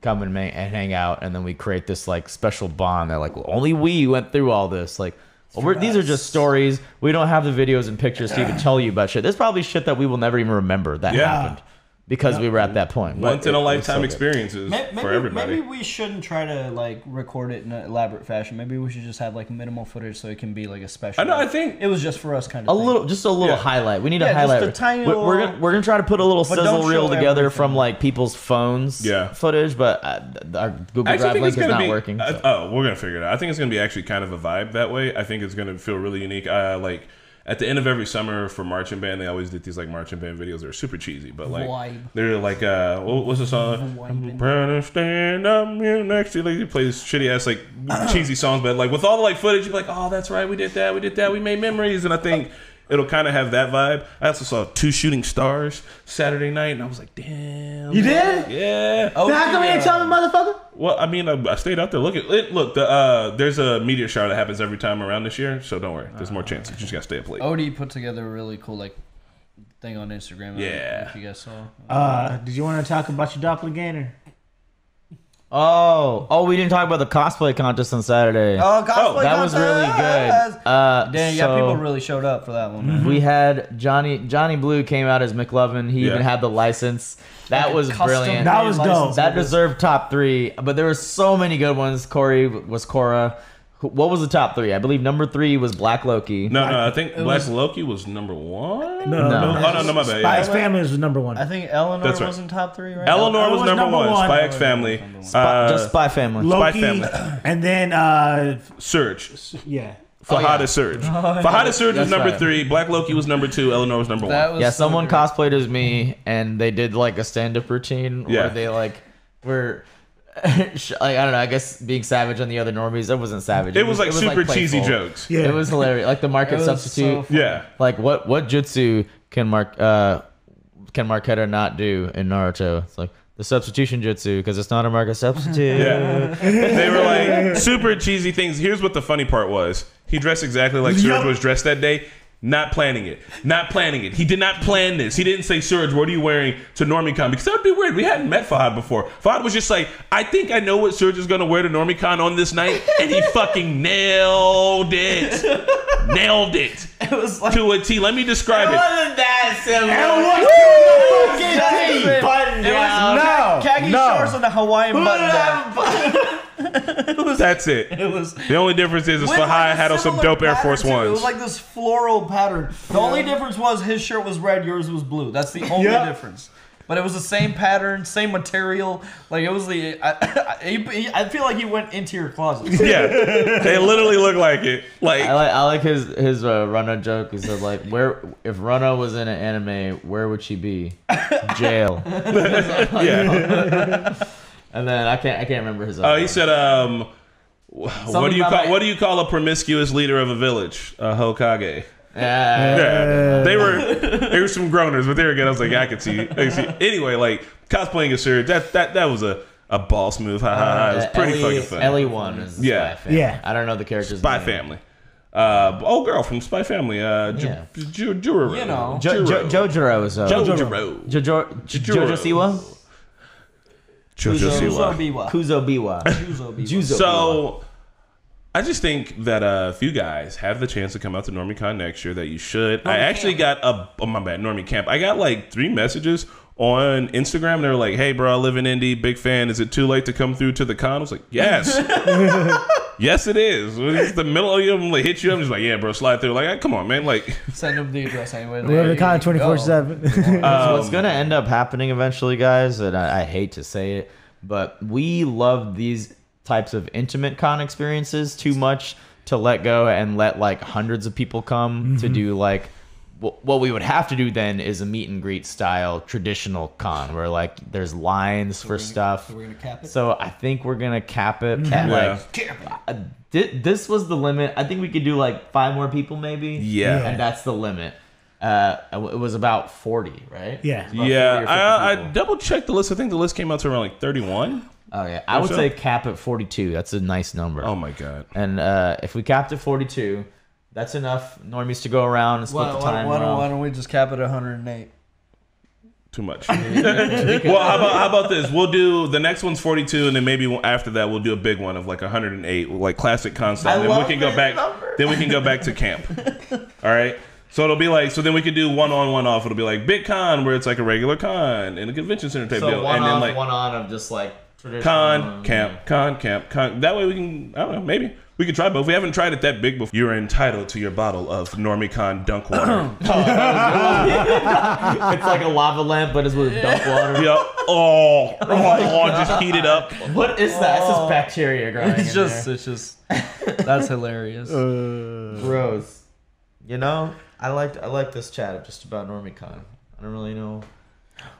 Speaker 4: Come and, ma- and hang out and then we create this like special bond that like only we went through all this like well, we're, these are just stories. We don't have the videos and pictures to even tell you about shit. There's probably shit that we will never even remember that
Speaker 2: Yeah.
Speaker 4: happened because we were at that point But
Speaker 2: Once in
Speaker 4: it
Speaker 2: a
Speaker 4: was so
Speaker 2: lifetime experiences
Speaker 1: Maybe,
Speaker 2: for everybody.
Speaker 1: maybe we shouldn't try to like record it in an elaborate fashion. Maybe we should just have like minimal footage so it can be like a special.
Speaker 2: I know. I think
Speaker 1: it was just for us kind
Speaker 4: a
Speaker 1: of thing.
Speaker 4: little just a little
Speaker 2: Yeah.
Speaker 4: highlight we need
Speaker 1: Yeah,
Speaker 4: a
Speaker 1: just
Speaker 4: highlight
Speaker 1: a tiny
Speaker 4: we're, we're gonna we're gonna try to put a little sizzle reel together
Speaker 1: everything.
Speaker 4: from like people's phones
Speaker 2: Yeah.
Speaker 4: footage but uh, our Google
Speaker 2: I
Speaker 4: Drive link is not
Speaker 2: be.
Speaker 4: working
Speaker 2: I-
Speaker 4: so.
Speaker 2: oh, we're gonna figure it out. I think it's gonna be actually kind of a vibe that way. I think it's gonna feel really unique. Uh, like at the end of every summer for marching band, they always did these like marching band videos. They're super cheesy, but like
Speaker 1: Vibe.
Speaker 2: they're like uh, what- what's the song?
Speaker 1: Vibe.
Speaker 2: I'm stand up here next to you. Like he plays shitty ass like cheesy songs, but like with all the like footage, you're like, oh, that's right, we did that, we did that, we made memories, and I think. It'll kind of have that vibe. I also saw two shooting stars Saturday night, and I was like, "Damn!"
Speaker 3: You did?
Speaker 2: Yeah.
Speaker 1: Oh,
Speaker 3: Now, how come you didn't tell me, motherfucker?
Speaker 2: Well, I mean, I, I stayed out there. Look at it. Look, the uh, there's a meteor shower that happens every time around this year, so don't worry. There's more chances. You just gotta stay up late.
Speaker 1: Odie put together a really cool like thing on Instagram. I don't know
Speaker 2: Yeah.
Speaker 1: if you guys saw.
Speaker 3: Uh, did you want to talk about your doppelganger?
Speaker 4: Oh, oh, we didn't talk about the cosplay contest on Saturday.
Speaker 1: Oh, cosplay
Speaker 4: that was really good. Uh,
Speaker 1: Damn, yeah,
Speaker 4: so
Speaker 1: people really showed up for that one. Man.
Speaker 4: we had Johnny Johnny Blue came out as McLovin. He even
Speaker 2: Yeah.
Speaker 4: had the license. That
Speaker 1: Like
Speaker 4: was
Speaker 1: custom
Speaker 4: brilliant.
Speaker 3: That was
Speaker 1: made
Speaker 3: dope.
Speaker 1: license
Speaker 4: That
Speaker 1: with
Speaker 4: deserved top three, but there were so many good ones. Corey was Cora. Who- What was the top three? I believe number three was Black Loki.
Speaker 2: No, no, I think Black
Speaker 1: was-
Speaker 2: Loki was number one.
Speaker 3: No, no,
Speaker 4: No.
Speaker 3: no.
Speaker 2: Oh no, no, my bad.
Speaker 3: Spy
Speaker 2: Yeah.
Speaker 3: X Family was number one.
Speaker 1: I think Eleanor
Speaker 2: That's right.
Speaker 1: was in top three, right?
Speaker 2: Eleanor was,
Speaker 3: was
Speaker 2: number,
Speaker 3: number
Speaker 2: one.
Speaker 3: one.
Speaker 2: Spy X Family.
Speaker 4: Spy-
Speaker 2: Uh,
Speaker 4: just Spy Family.
Speaker 2: Spy
Speaker 3: Loki,
Speaker 2: Family.
Speaker 3: and then uh,
Speaker 2: Surge.
Speaker 3: yeah.
Speaker 2: Fahada
Speaker 4: yeah.
Speaker 2: Surge. Fahada Surge was
Speaker 4: That's
Speaker 2: number
Speaker 4: right.
Speaker 2: three. Black Loki was number two. Eleanor was number
Speaker 1: That
Speaker 2: one.
Speaker 1: was
Speaker 4: yeah,
Speaker 1: so
Speaker 4: someone
Speaker 1: great.
Speaker 4: cosplayed as me, and they did like a stand-up routine
Speaker 2: Yeah.
Speaker 4: where they like were. like, I don't know. I guess being savage on the other normies. It wasn't savage.
Speaker 2: It was like super cheesy jokes.
Speaker 3: Yeah.
Speaker 4: It was hilarious. Like the market substitute.
Speaker 1: so
Speaker 2: Yeah.
Speaker 4: like what what jutsu can Mark uh can Marketa not do in Naruto? It's like the substitution jutsu because it's not a market substitute.
Speaker 2: Yeah. they were like super cheesy things. Here's what the funny part was. He dressed exactly like Surge
Speaker 3: Yup.
Speaker 2: was dressed that day. Not planning it. Not planning it. He did not plan this. He didn't say, Surge, what are you wearing to NormieCon? Because that would be weird. We hadn't met Fahad before. Fahad was just like, I think I know what Surge is going to wear to NormieCon on this night. And he fucking nailed it. nailed it.
Speaker 1: It was like
Speaker 2: To a T. Let me describe it.
Speaker 4: wasn't that similar.
Speaker 1: it
Speaker 4: button
Speaker 1: was
Speaker 4: down.
Speaker 1: no, khaki
Speaker 3: no.
Speaker 1: shorts and a Hawaiian button down.
Speaker 2: That's it.
Speaker 1: It was
Speaker 2: The only difference is, is
Speaker 1: With,
Speaker 2: Fahad
Speaker 1: like,
Speaker 2: had on some dope Air Force
Speaker 1: too. It was like this floral pattern. The only difference was his shirt was red, yours was blue. That's the only
Speaker 3: Yeah.
Speaker 1: difference. But it was the same pattern, same material. Like it was the. I, I, I feel like he went into your closet.
Speaker 2: yeah. They literally look like it. Like,
Speaker 4: I like I like his his uh, Rana joke. He said like, where if Rana was in an anime, where would she be? Jail.
Speaker 2: yeah.
Speaker 4: And then I can't I can't remember his.
Speaker 2: Oh,
Speaker 4: other
Speaker 2: he
Speaker 4: one.
Speaker 2: said, um, wh- what do you call
Speaker 4: my-
Speaker 2: what do you call a promiscuous leader of a village? A Hokage.
Speaker 4: Yeah.
Speaker 2: Yeah, they were they were some groaners, but they were good. I was like, I could see. I could see. Anyway, like cosplaying a Surge, that that that was a a boss move. Ha ha ha. It was pretty
Speaker 4: Ellie,
Speaker 2: fucking fun.
Speaker 4: Ellie one is the
Speaker 2: Yeah.
Speaker 4: Spy
Speaker 3: Yeah.
Speaker 4: I don't know the character's
Speaker 2: Spy
Speaker 4: name.
Speaker 2: Family. Uh, oh girl from Spy Family. Uh, Ju-
Speaker 4: Yeah.
Speaker 2: Ju- Juro.
Speaker 1: You know.
Speaker 4: Jo- Jo- Jojuro is uh,
Speaker 2: Jojuro.
Speaker 4: Jojo
Speaker 2: Jojuro.
Speaker 4: Jojo Siwa
Speaker 2: Jojo
Speaker 1: Kuzo
Speaker 2: Siwa.
Speaker 1: Biwa.
Speaker 4: Kuzo Biwa
Speaker 1: Kuzo Biwa.
Speaker 4: Juzo
Speaker 2: So, I just think that uh, if you guys have the chance to come out to NormieCon next year, that you should. I actually got a oh my bad Normie Camp. I got like three messages on Instagram. They were like, "Hey, bro, I live in Indy. Big fan. Is it too late to come through to the con?" I was like, "Yes, yes, it is." It's the middle of you, I'm like, hit you. I'm just like, "Yeah, bro, slide through." Like, come on, man. Like,
Speaker 1: Send him the address anyway.
Speaker 3: We have the con
Speaker 1: There you
Speaker 3: twenty
Speaker 1: go.
Speaker 3: four seven.
Speaker 2: um,
Speaker 4: What's gonna end up happening eventually, guys, and I, I hate to say it, but we love these types of intimate con experiences too much to let go and let like hundreds of people come to do like wh- what we would have to do then is a meet and greet style traditional con where like there's lines for stuff.
Speaker 1: We're gonna cap it.
Speaker 4: So I think we're gonna cap it at like uh, thi- this was the limit. I think we could do like five more people maybe.
Speaker 2: Yeah.
Speaker 4: and that's the limit. Uh, it was about forty, right?
Speaker 3: Yeah.
Speaker 2: Yeah, I, I double checked the list. I think the list came out to around like 31.
Speaker 4: Oh yeah, I would
Speaker 2: so?
Speaker 4: say cap at forty-two. That's a nice number.
Speaker 2: Oh my god.
Speaker 4: And uh, if we capped at forty-two, that's enough normies to go around and split
Speaker 1: Why,
Speaker 4: the time.
Speaker 1: why, don't, why don't we just cap it at 108?
Speaker 2: Too much. well, how about how about this? We'll do the next one's 42, and then maybe after that we'll do a big one of like 108, like classic concept.
Speaker 4: I
Speaker 2: then we can go back.
Speaker 4: number.
Speaker 2: Then we can go back to camp. All right. So it'll be like so. Then we could do one on, one off. It'll be like big con where it's like a regular con in a convention center type
Speaker 4: so
Speaker 2: deal,
Speaker 4: one
Speaker 2: and then
Speaker 4: on,
Speaker 2: like
Speaker 4: one on of just like traditional
Speaker 2: con camp, con camp, con. That way we can. I don't know. Maybe we could try both. We haven't tried it that big before. You're entitled to your bottle of NormieCon Dunk Water.
Speaker 4: Oh, it's like a lava lamp, but it's with dunk water.
Speaker 2: yep. Oh, oh, just heat it up.
Speaker 4: What is that? It's just oh. bacteria growing
Speaker 1: It's
Speaker 4: in
Speaker 1: just,
Speaker 4: there.
Speaker 1: it's just, that's hilarious. Uh.
Speaker 4: gross. You know, I liked I like this chat just about NormieCon. I don't really know.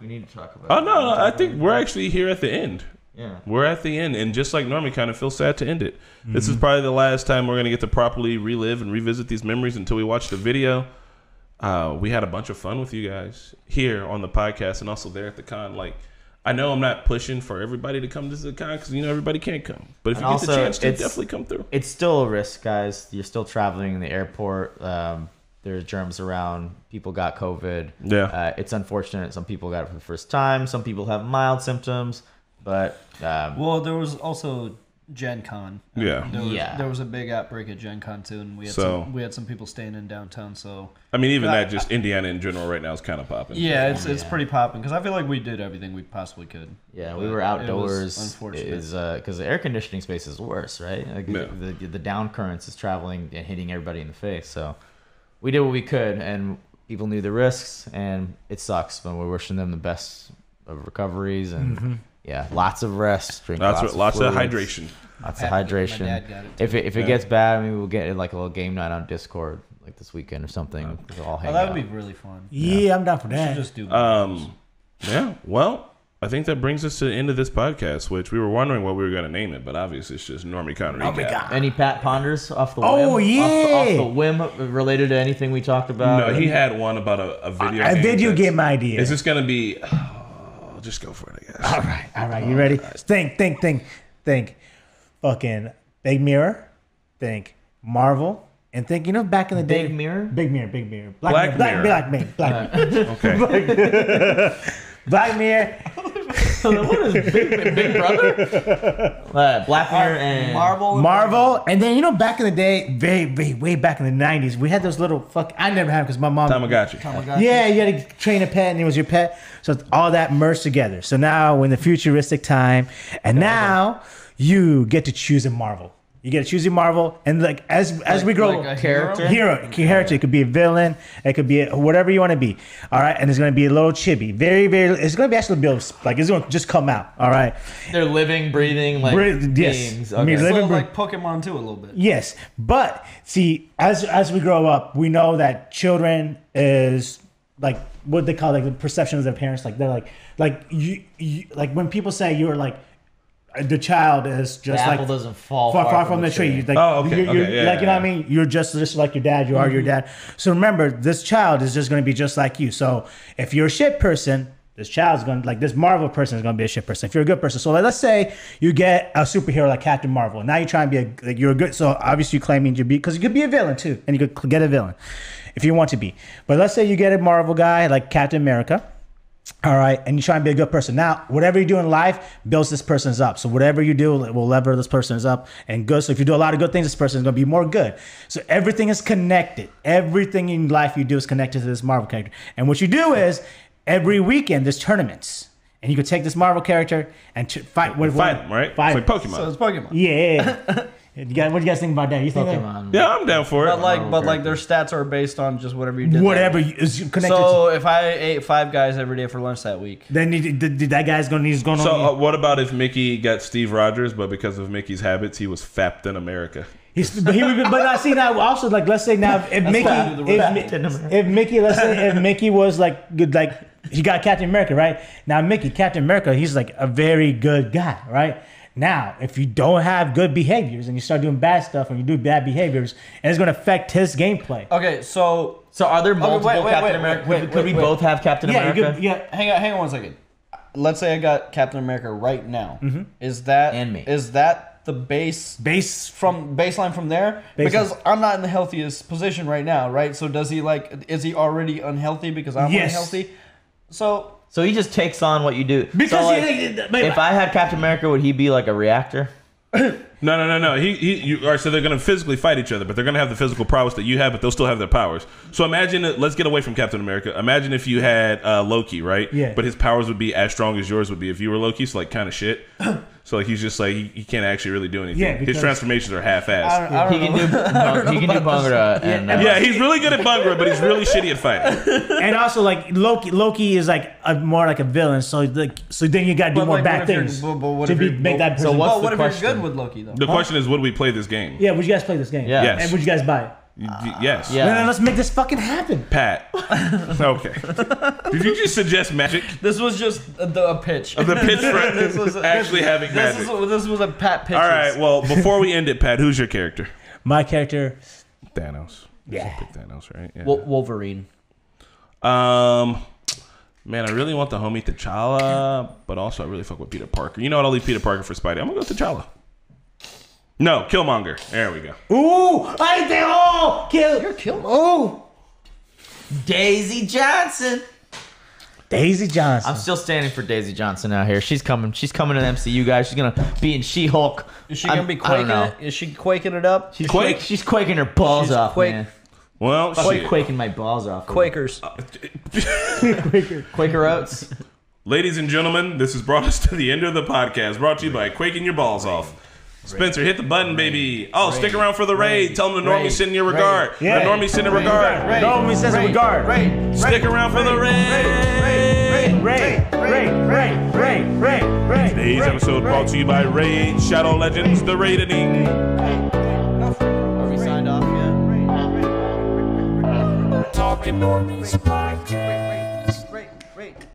Speaker 4: We need to talk about.
Speaker 2: Oh
Speaker 4: it.
Speaker 2: no, no, I think we're actually here at the end.
Speaker 4: Yeah.
Speaker 2: We're at the end, and just like Normie, kind of feel sad to end it. This is probably the last time we're gonna get to properly relive and revisit these memories until we watch the video. Uh, we had a bunch of fun with you guys here on the podcast, and also there at the con. Like, I know I'm not pushing for everybody to come to the con because you know everybody can't come, but if
Speaker 4: And
Speaker 2: you get the chance to, definitely come through.
Speaker 4: It's still a risk, guys. You're still traveling in the airport. Um, there's germs around. People got COVID.
Speaker 2: Yeah.
Speaker 4: Uh, it's unfortunate. Some people got it for the first time. Some people have mild symptoms. But um,
Speaker 1: Well, there was also Gen Con.
Speaker 2: Yeah.
Speaker 1: There was,
Speaker 4: Yeah.
Speaker 1: there was a big outbreak at Gen Con too, and we had
Speaker 2: So-
Speaker 1: some, we had some people staying in downtown. So
Speaker 2: I mean, even that, just Indiana in general right now is kind of popping.
Speaker 1: yeah, it's it's pretty popping because I feel like we did everything we possibly could.
Speaker 4: Yeah, we
Speaker 1: But
Speaker 4: were
Speaker 1: it was
Speaker 4: outdoors.
Speaker 1: unfortunate.
Speaker 4: Is because the air conditioning space is worse, right? Like
Speaker 2: Yeah.
Speaker 4: the, the the down currents is traveling and hitting everybody in the face. So we did what we could, and people knew the risks, and it sucks. But we're wishing them the best of recoveries and yeah, lots of rest. Drink
Speaker 2: Lots,
Speaker 4: lots,
Speaker 2: of, lots of hydration.
Speaker 4: Lots of hydration.
Speaker 1: my dad got it,
Speaker 4: if it if it
Speaker 2: Yeah.
Speaker 4: gets bad, maybe we'll get like a little game night on Discord like this weekend or something. We'll all hang
Speaker 1: Oh, that
Speaker 4: out.
Speaker 1: would be really fun.
Speaker 3: Yeah, I'm down for
Speaker 1: We should
Speaker 3: that.
Speaker 1: just do.
Speaker 2: Um, yeah. Well, I think that brings us to the end of this podcast, which we were wondering what we were going to name it, but obviously it's just Normie Con recap.
Speaker 4: Any Pat Ponders off the
Speaker 3: Oh,
Speaker 4: whim?
Speaker 3: yeah.
Speaker 4: off the, off the whim related to anything we talked about.
Speaker 2: No, he had one about a, a video.
Speaker 3: A
Speaker 2: game
Speaker 3: video game idea.
Speaker 2: Is this going to be? Oh, just go for it, I guess.
Speaker 3: All right, all right. You oh, ready? Think, think, think, think. Fucking Big Mirror. Think Marvel. And think, you know, back in the day.
Speaker 4: Big Mirror?
Speaker 3: Big Mirror, Big Mirror.
Speaker 2: Black
Speaker 3: Mirror.
Speaker 2: Mirror.
Speaker 3: Black, Mirror. Black Mirror.
Speaker 2: Okay.
Speaker 3: Black Mirror.
Speaker 4: what is Big, Big Brother? Uh, Black Mirror and
Speaker 1: Marvel.
Speaker 3: Marvel. And then, you know, back in the day, very, very, way back in the 90s, we had those little fuck. I never had because my mom.
Speaker 2: Tamagotchi.
Speaker 3: Yeah, you had to train a pet and it was your pet. So it's all that merged together. So now we're in the futuristic time. And now you get to choose a Marvel. You get to choose a Marvel. And like as as we grow
Speaker 1: like a
Speaker 4: character?
Speaker 3: hero character, it could be a villain, it could be a, whatever you want to be. All right. And it's gonna be a little chibi. Very, very it's gonna be actually built like it's gonna just come out. All right.
Speaker 4: they're living, breathing like
Speaker 3: Breath- yes.
Speaker 4: beings.
Speaker 3: I mean,
Speaker 4: Okay.
Speaker 3: live-
Speaker 1: So like Pokemon too, a little bit.
Speaker 3: Yes, but see, as as we grow up, we know that children is like what they call like the perception of their parents. Like they're like like you, you like when people say you're like the child is
Speaker 4: the
Speaker 3: just like
Speaker 4: apple doesn't fall
Speaker 3: far, far from the tree. You- Like,
Speaker 2: Oh, okay,
Speaker 3: you're- you're-
Speaker 2: okay, yeah,
Speaker 3: like you know
Speaker 2: yeah,
Speaker 3: what I mean. You're just just like your dad. You are your mm-hmm. dad. So remember, this child is just going to be just like you. So if you're a shit person, this child's going to like this Marvel person is going to be a shit person. If you're a good person, so like, let's say you get a superhero like Captain Marvel. Now you're trying to be a like you're a good. So obviously you're claiming to be because you could be a villain too, and you could get a villain if you want to be. But let's say you get a Marvel guy like Captain America. All right, and you try and be a good person. Now, whatever you do in life builds this person's up. So whatever you do will lever this person's up and good. So if you do a lot of good things, this person is going to be more good. So everything is connected. Everything in life you do is connected to this Marvel character. And what you do is every weekend there's tournaments, and you could take this Marvel character and ch- fight with
Speaker 2: Fight them, right?
Speaker 3: Fight.
Speaker 2: It's like Pokemon.
Speaker 1: So it's Pokemon.
Speaker 3: Yeah. you guys, what do you guys think about that? You think that
Speaker 4: Pokemon.
Speaker 2: yeah, I'm down for it.
Speaker 1: But like, but like, their stats are based on just whatever you did.
Speaker 3: whatever
Speaker 1: week.
Speaker 3: is connected?
Speaker 1: So if I ate five guys every day for lunch that week,
Speaker 3: then you- th- th- that guy's going to he's going
Speaker 2: so,
Speaker 3: on.
Speaker 2: uh, what about if Mickey got Steve Rogers, but because of Mickey's habits, he was fapped in America?
Speaker 3: He's, but he would, be- but I see now also like let's say now if Mickey
Speaker 1: why I do the
Speaker 3: if, if Mickey let's say if Mickey was like good like he got Captain America right now Mickey Captain America he's like a very good guy right now if you don't have good behaviors and you start doing bad stuff and you do bad behaviors and it's going to affect his gameplay
Speaker 1: okay. So
Speaker 4: So are there multiple
Speaker 1: wait, wait,
Speaker 4: Captain
Speaker 1: wait,
Speaker 4: America? could could we
Speaker 1: wait.
Speaker 4: both have Captain
Speaker 3: yeah you
Speaker 4: America?
Speaker 3: could, yeah
Speaker 1: hang on, hang on one second. Let's say I got Captain America right now. Mm-hmm. Is that
Speaker 4: And me.
Speaker 1: Is that the base
Speaker 3: base
Speaker 1: from baseline from there?
Speaker 3: Baseline.
Speaker 1: Because I'm not in the healthiest position right now, right? So does he like? Is he already unhealthy because I'm
Speaker 3: Yes.
Speaker 1: unhealthy? So
Speaker 4: So he just takes on what you do.
Speaker 3: because
Speaker 4: so, like,
Speaker 3: he, he-
Speaker 4: if I had Captain America, would he be like a reactor?
Speaker 2: No, no, no, no. He, he, you, all right, so they're going to physically fight each other, but they're going to have the physical prowess that you have, but they'll still have their powers. So imagine, let's get away from Captain America. Imagine if you had uh, Loki, right?
Speaker 3: Yeah.
Speaker 2: But his powers would be as strong as yours would be if you were Loki. So like kind of shit. so like he's just like he, he can't actually really do anything.
Speaker 3: Yeah,
Speaker 2: his transformations are half-assed.
Speaker 1: I don't,
Speaker 4: He can do Bung- he can do Bhangra and uh,
Speaker 2: yeah, he's really good at Bhangra, but he's really shitty at fighting.
Speaker 3: and also like Loki Loki is like a, more like a villain so like so then you got to do
Speaker 1: But,
Speaker 3: more
Speaker 1: like,
Speaker 3: bad
Speaker 1: what if you're-
Speaker 3: things
Speaker 1: but- but what
Speaker 3: to
Speaker 1: if
Speaker 3: be,
Speaker 1: you're-
Speaker 3: make that
Speaker 4: so
Speaker 3: person
Speaker 4: what's
Speaker 1: Well,
Speaker 4: the
Speaker 1: what if you're
Speaker 4: question?
Speaker 1: good with Loki though?
Speaker 2: The question is, would we play this game?
Speaker 3: yeah would you guys play this game
Speaker 4: Yeah.
Speaker 2: Yes.
Speaker 3: and would you guys buy it
Speaker 2: Y- y- Yes.
Speaker 4: Yeah.
Speaker 3: Then let's make this fucking happen.
Speaker 2: Pat. okay. Did you just suggest magic?
Speaker 1: This was just a, the, a pitch.
Speaker 2: The pitch for
Speaker 1: This was a-
Speaker 2: actually having
Speaker 1: This,
Speaker 2: magic.
Speaker 1: is, this was a pat pitch.
Speaker 2: All right. Well, before we end it, Pat, who's your character?
Speaker 3: My character,
Speaker 2: Thanos.
Speaker 3: Yeah.
Speaker 2: Pick Thanos, right? Yeah.
Speaker 1: Wolverine.
Speaker 2: Um, man, I really want the homie T'Challa, but also I really fuck with Peter Parker. You know what? I'll leave Peter Parker for Spidey. I'm gonna go T'Challa. No, Killmonger. There we go.
Speaker 3: ooh, I think oh, kill,
Speaker 1: You're killed.
Speaker 3: ooh,
Speaker 4: Daisy Johnson.
Speaker 3: Daisy Johnson.
Speaker 4: I'm still standing for Daisy Johnson out here. She's coming. She's coming to the MCU, guys. She's gonna be in She-Hulk.
Speaker 1: Is she
Speaker 4: I'm-
Speaker 1: gonna be
Speaker 4: I don't
Speaker 1: quaking
Speaker 4: know.
Speaker 1: it? Is she quaking it up?
Speaker 4: She's
Speaker 2: Quake?
Speaker 4: quake. She's quaking her balls
Speaker 1: She's
Speaker 4: off,
Speaker 1: quake-
Speaker 4: man.
Speaker 2: Well,
Speaker 4: Quake,
Speaker 2: shit.
Speaker 4: quaking my balls off.
Speaker 1: Quakers.
Speaker 4: Uh, Quaker oats.
Speaker 2: Ladies and gentlemen, this has brought us to the end of the podcast. Brought to you by Quaking Your Balls Off. Spencer, hit the button, baby. Oh, stick around for the raid. Tell them the normie send your regard.
Speaker 3: Yeah.
Speaker 2: The normie send a regard.
Speaker 3: No one says in regard.
Speaker 2: Stick around for the raid.
Speaker 3: Ray, Ray, Ray, Ray, Ray, Ray.
Speaker 2: Today's episode brought to you by Raid Shadow Legends, the raiding.
Speaker 4: Are we signed off yet?
Speaker 5: Talking Normies Podcast.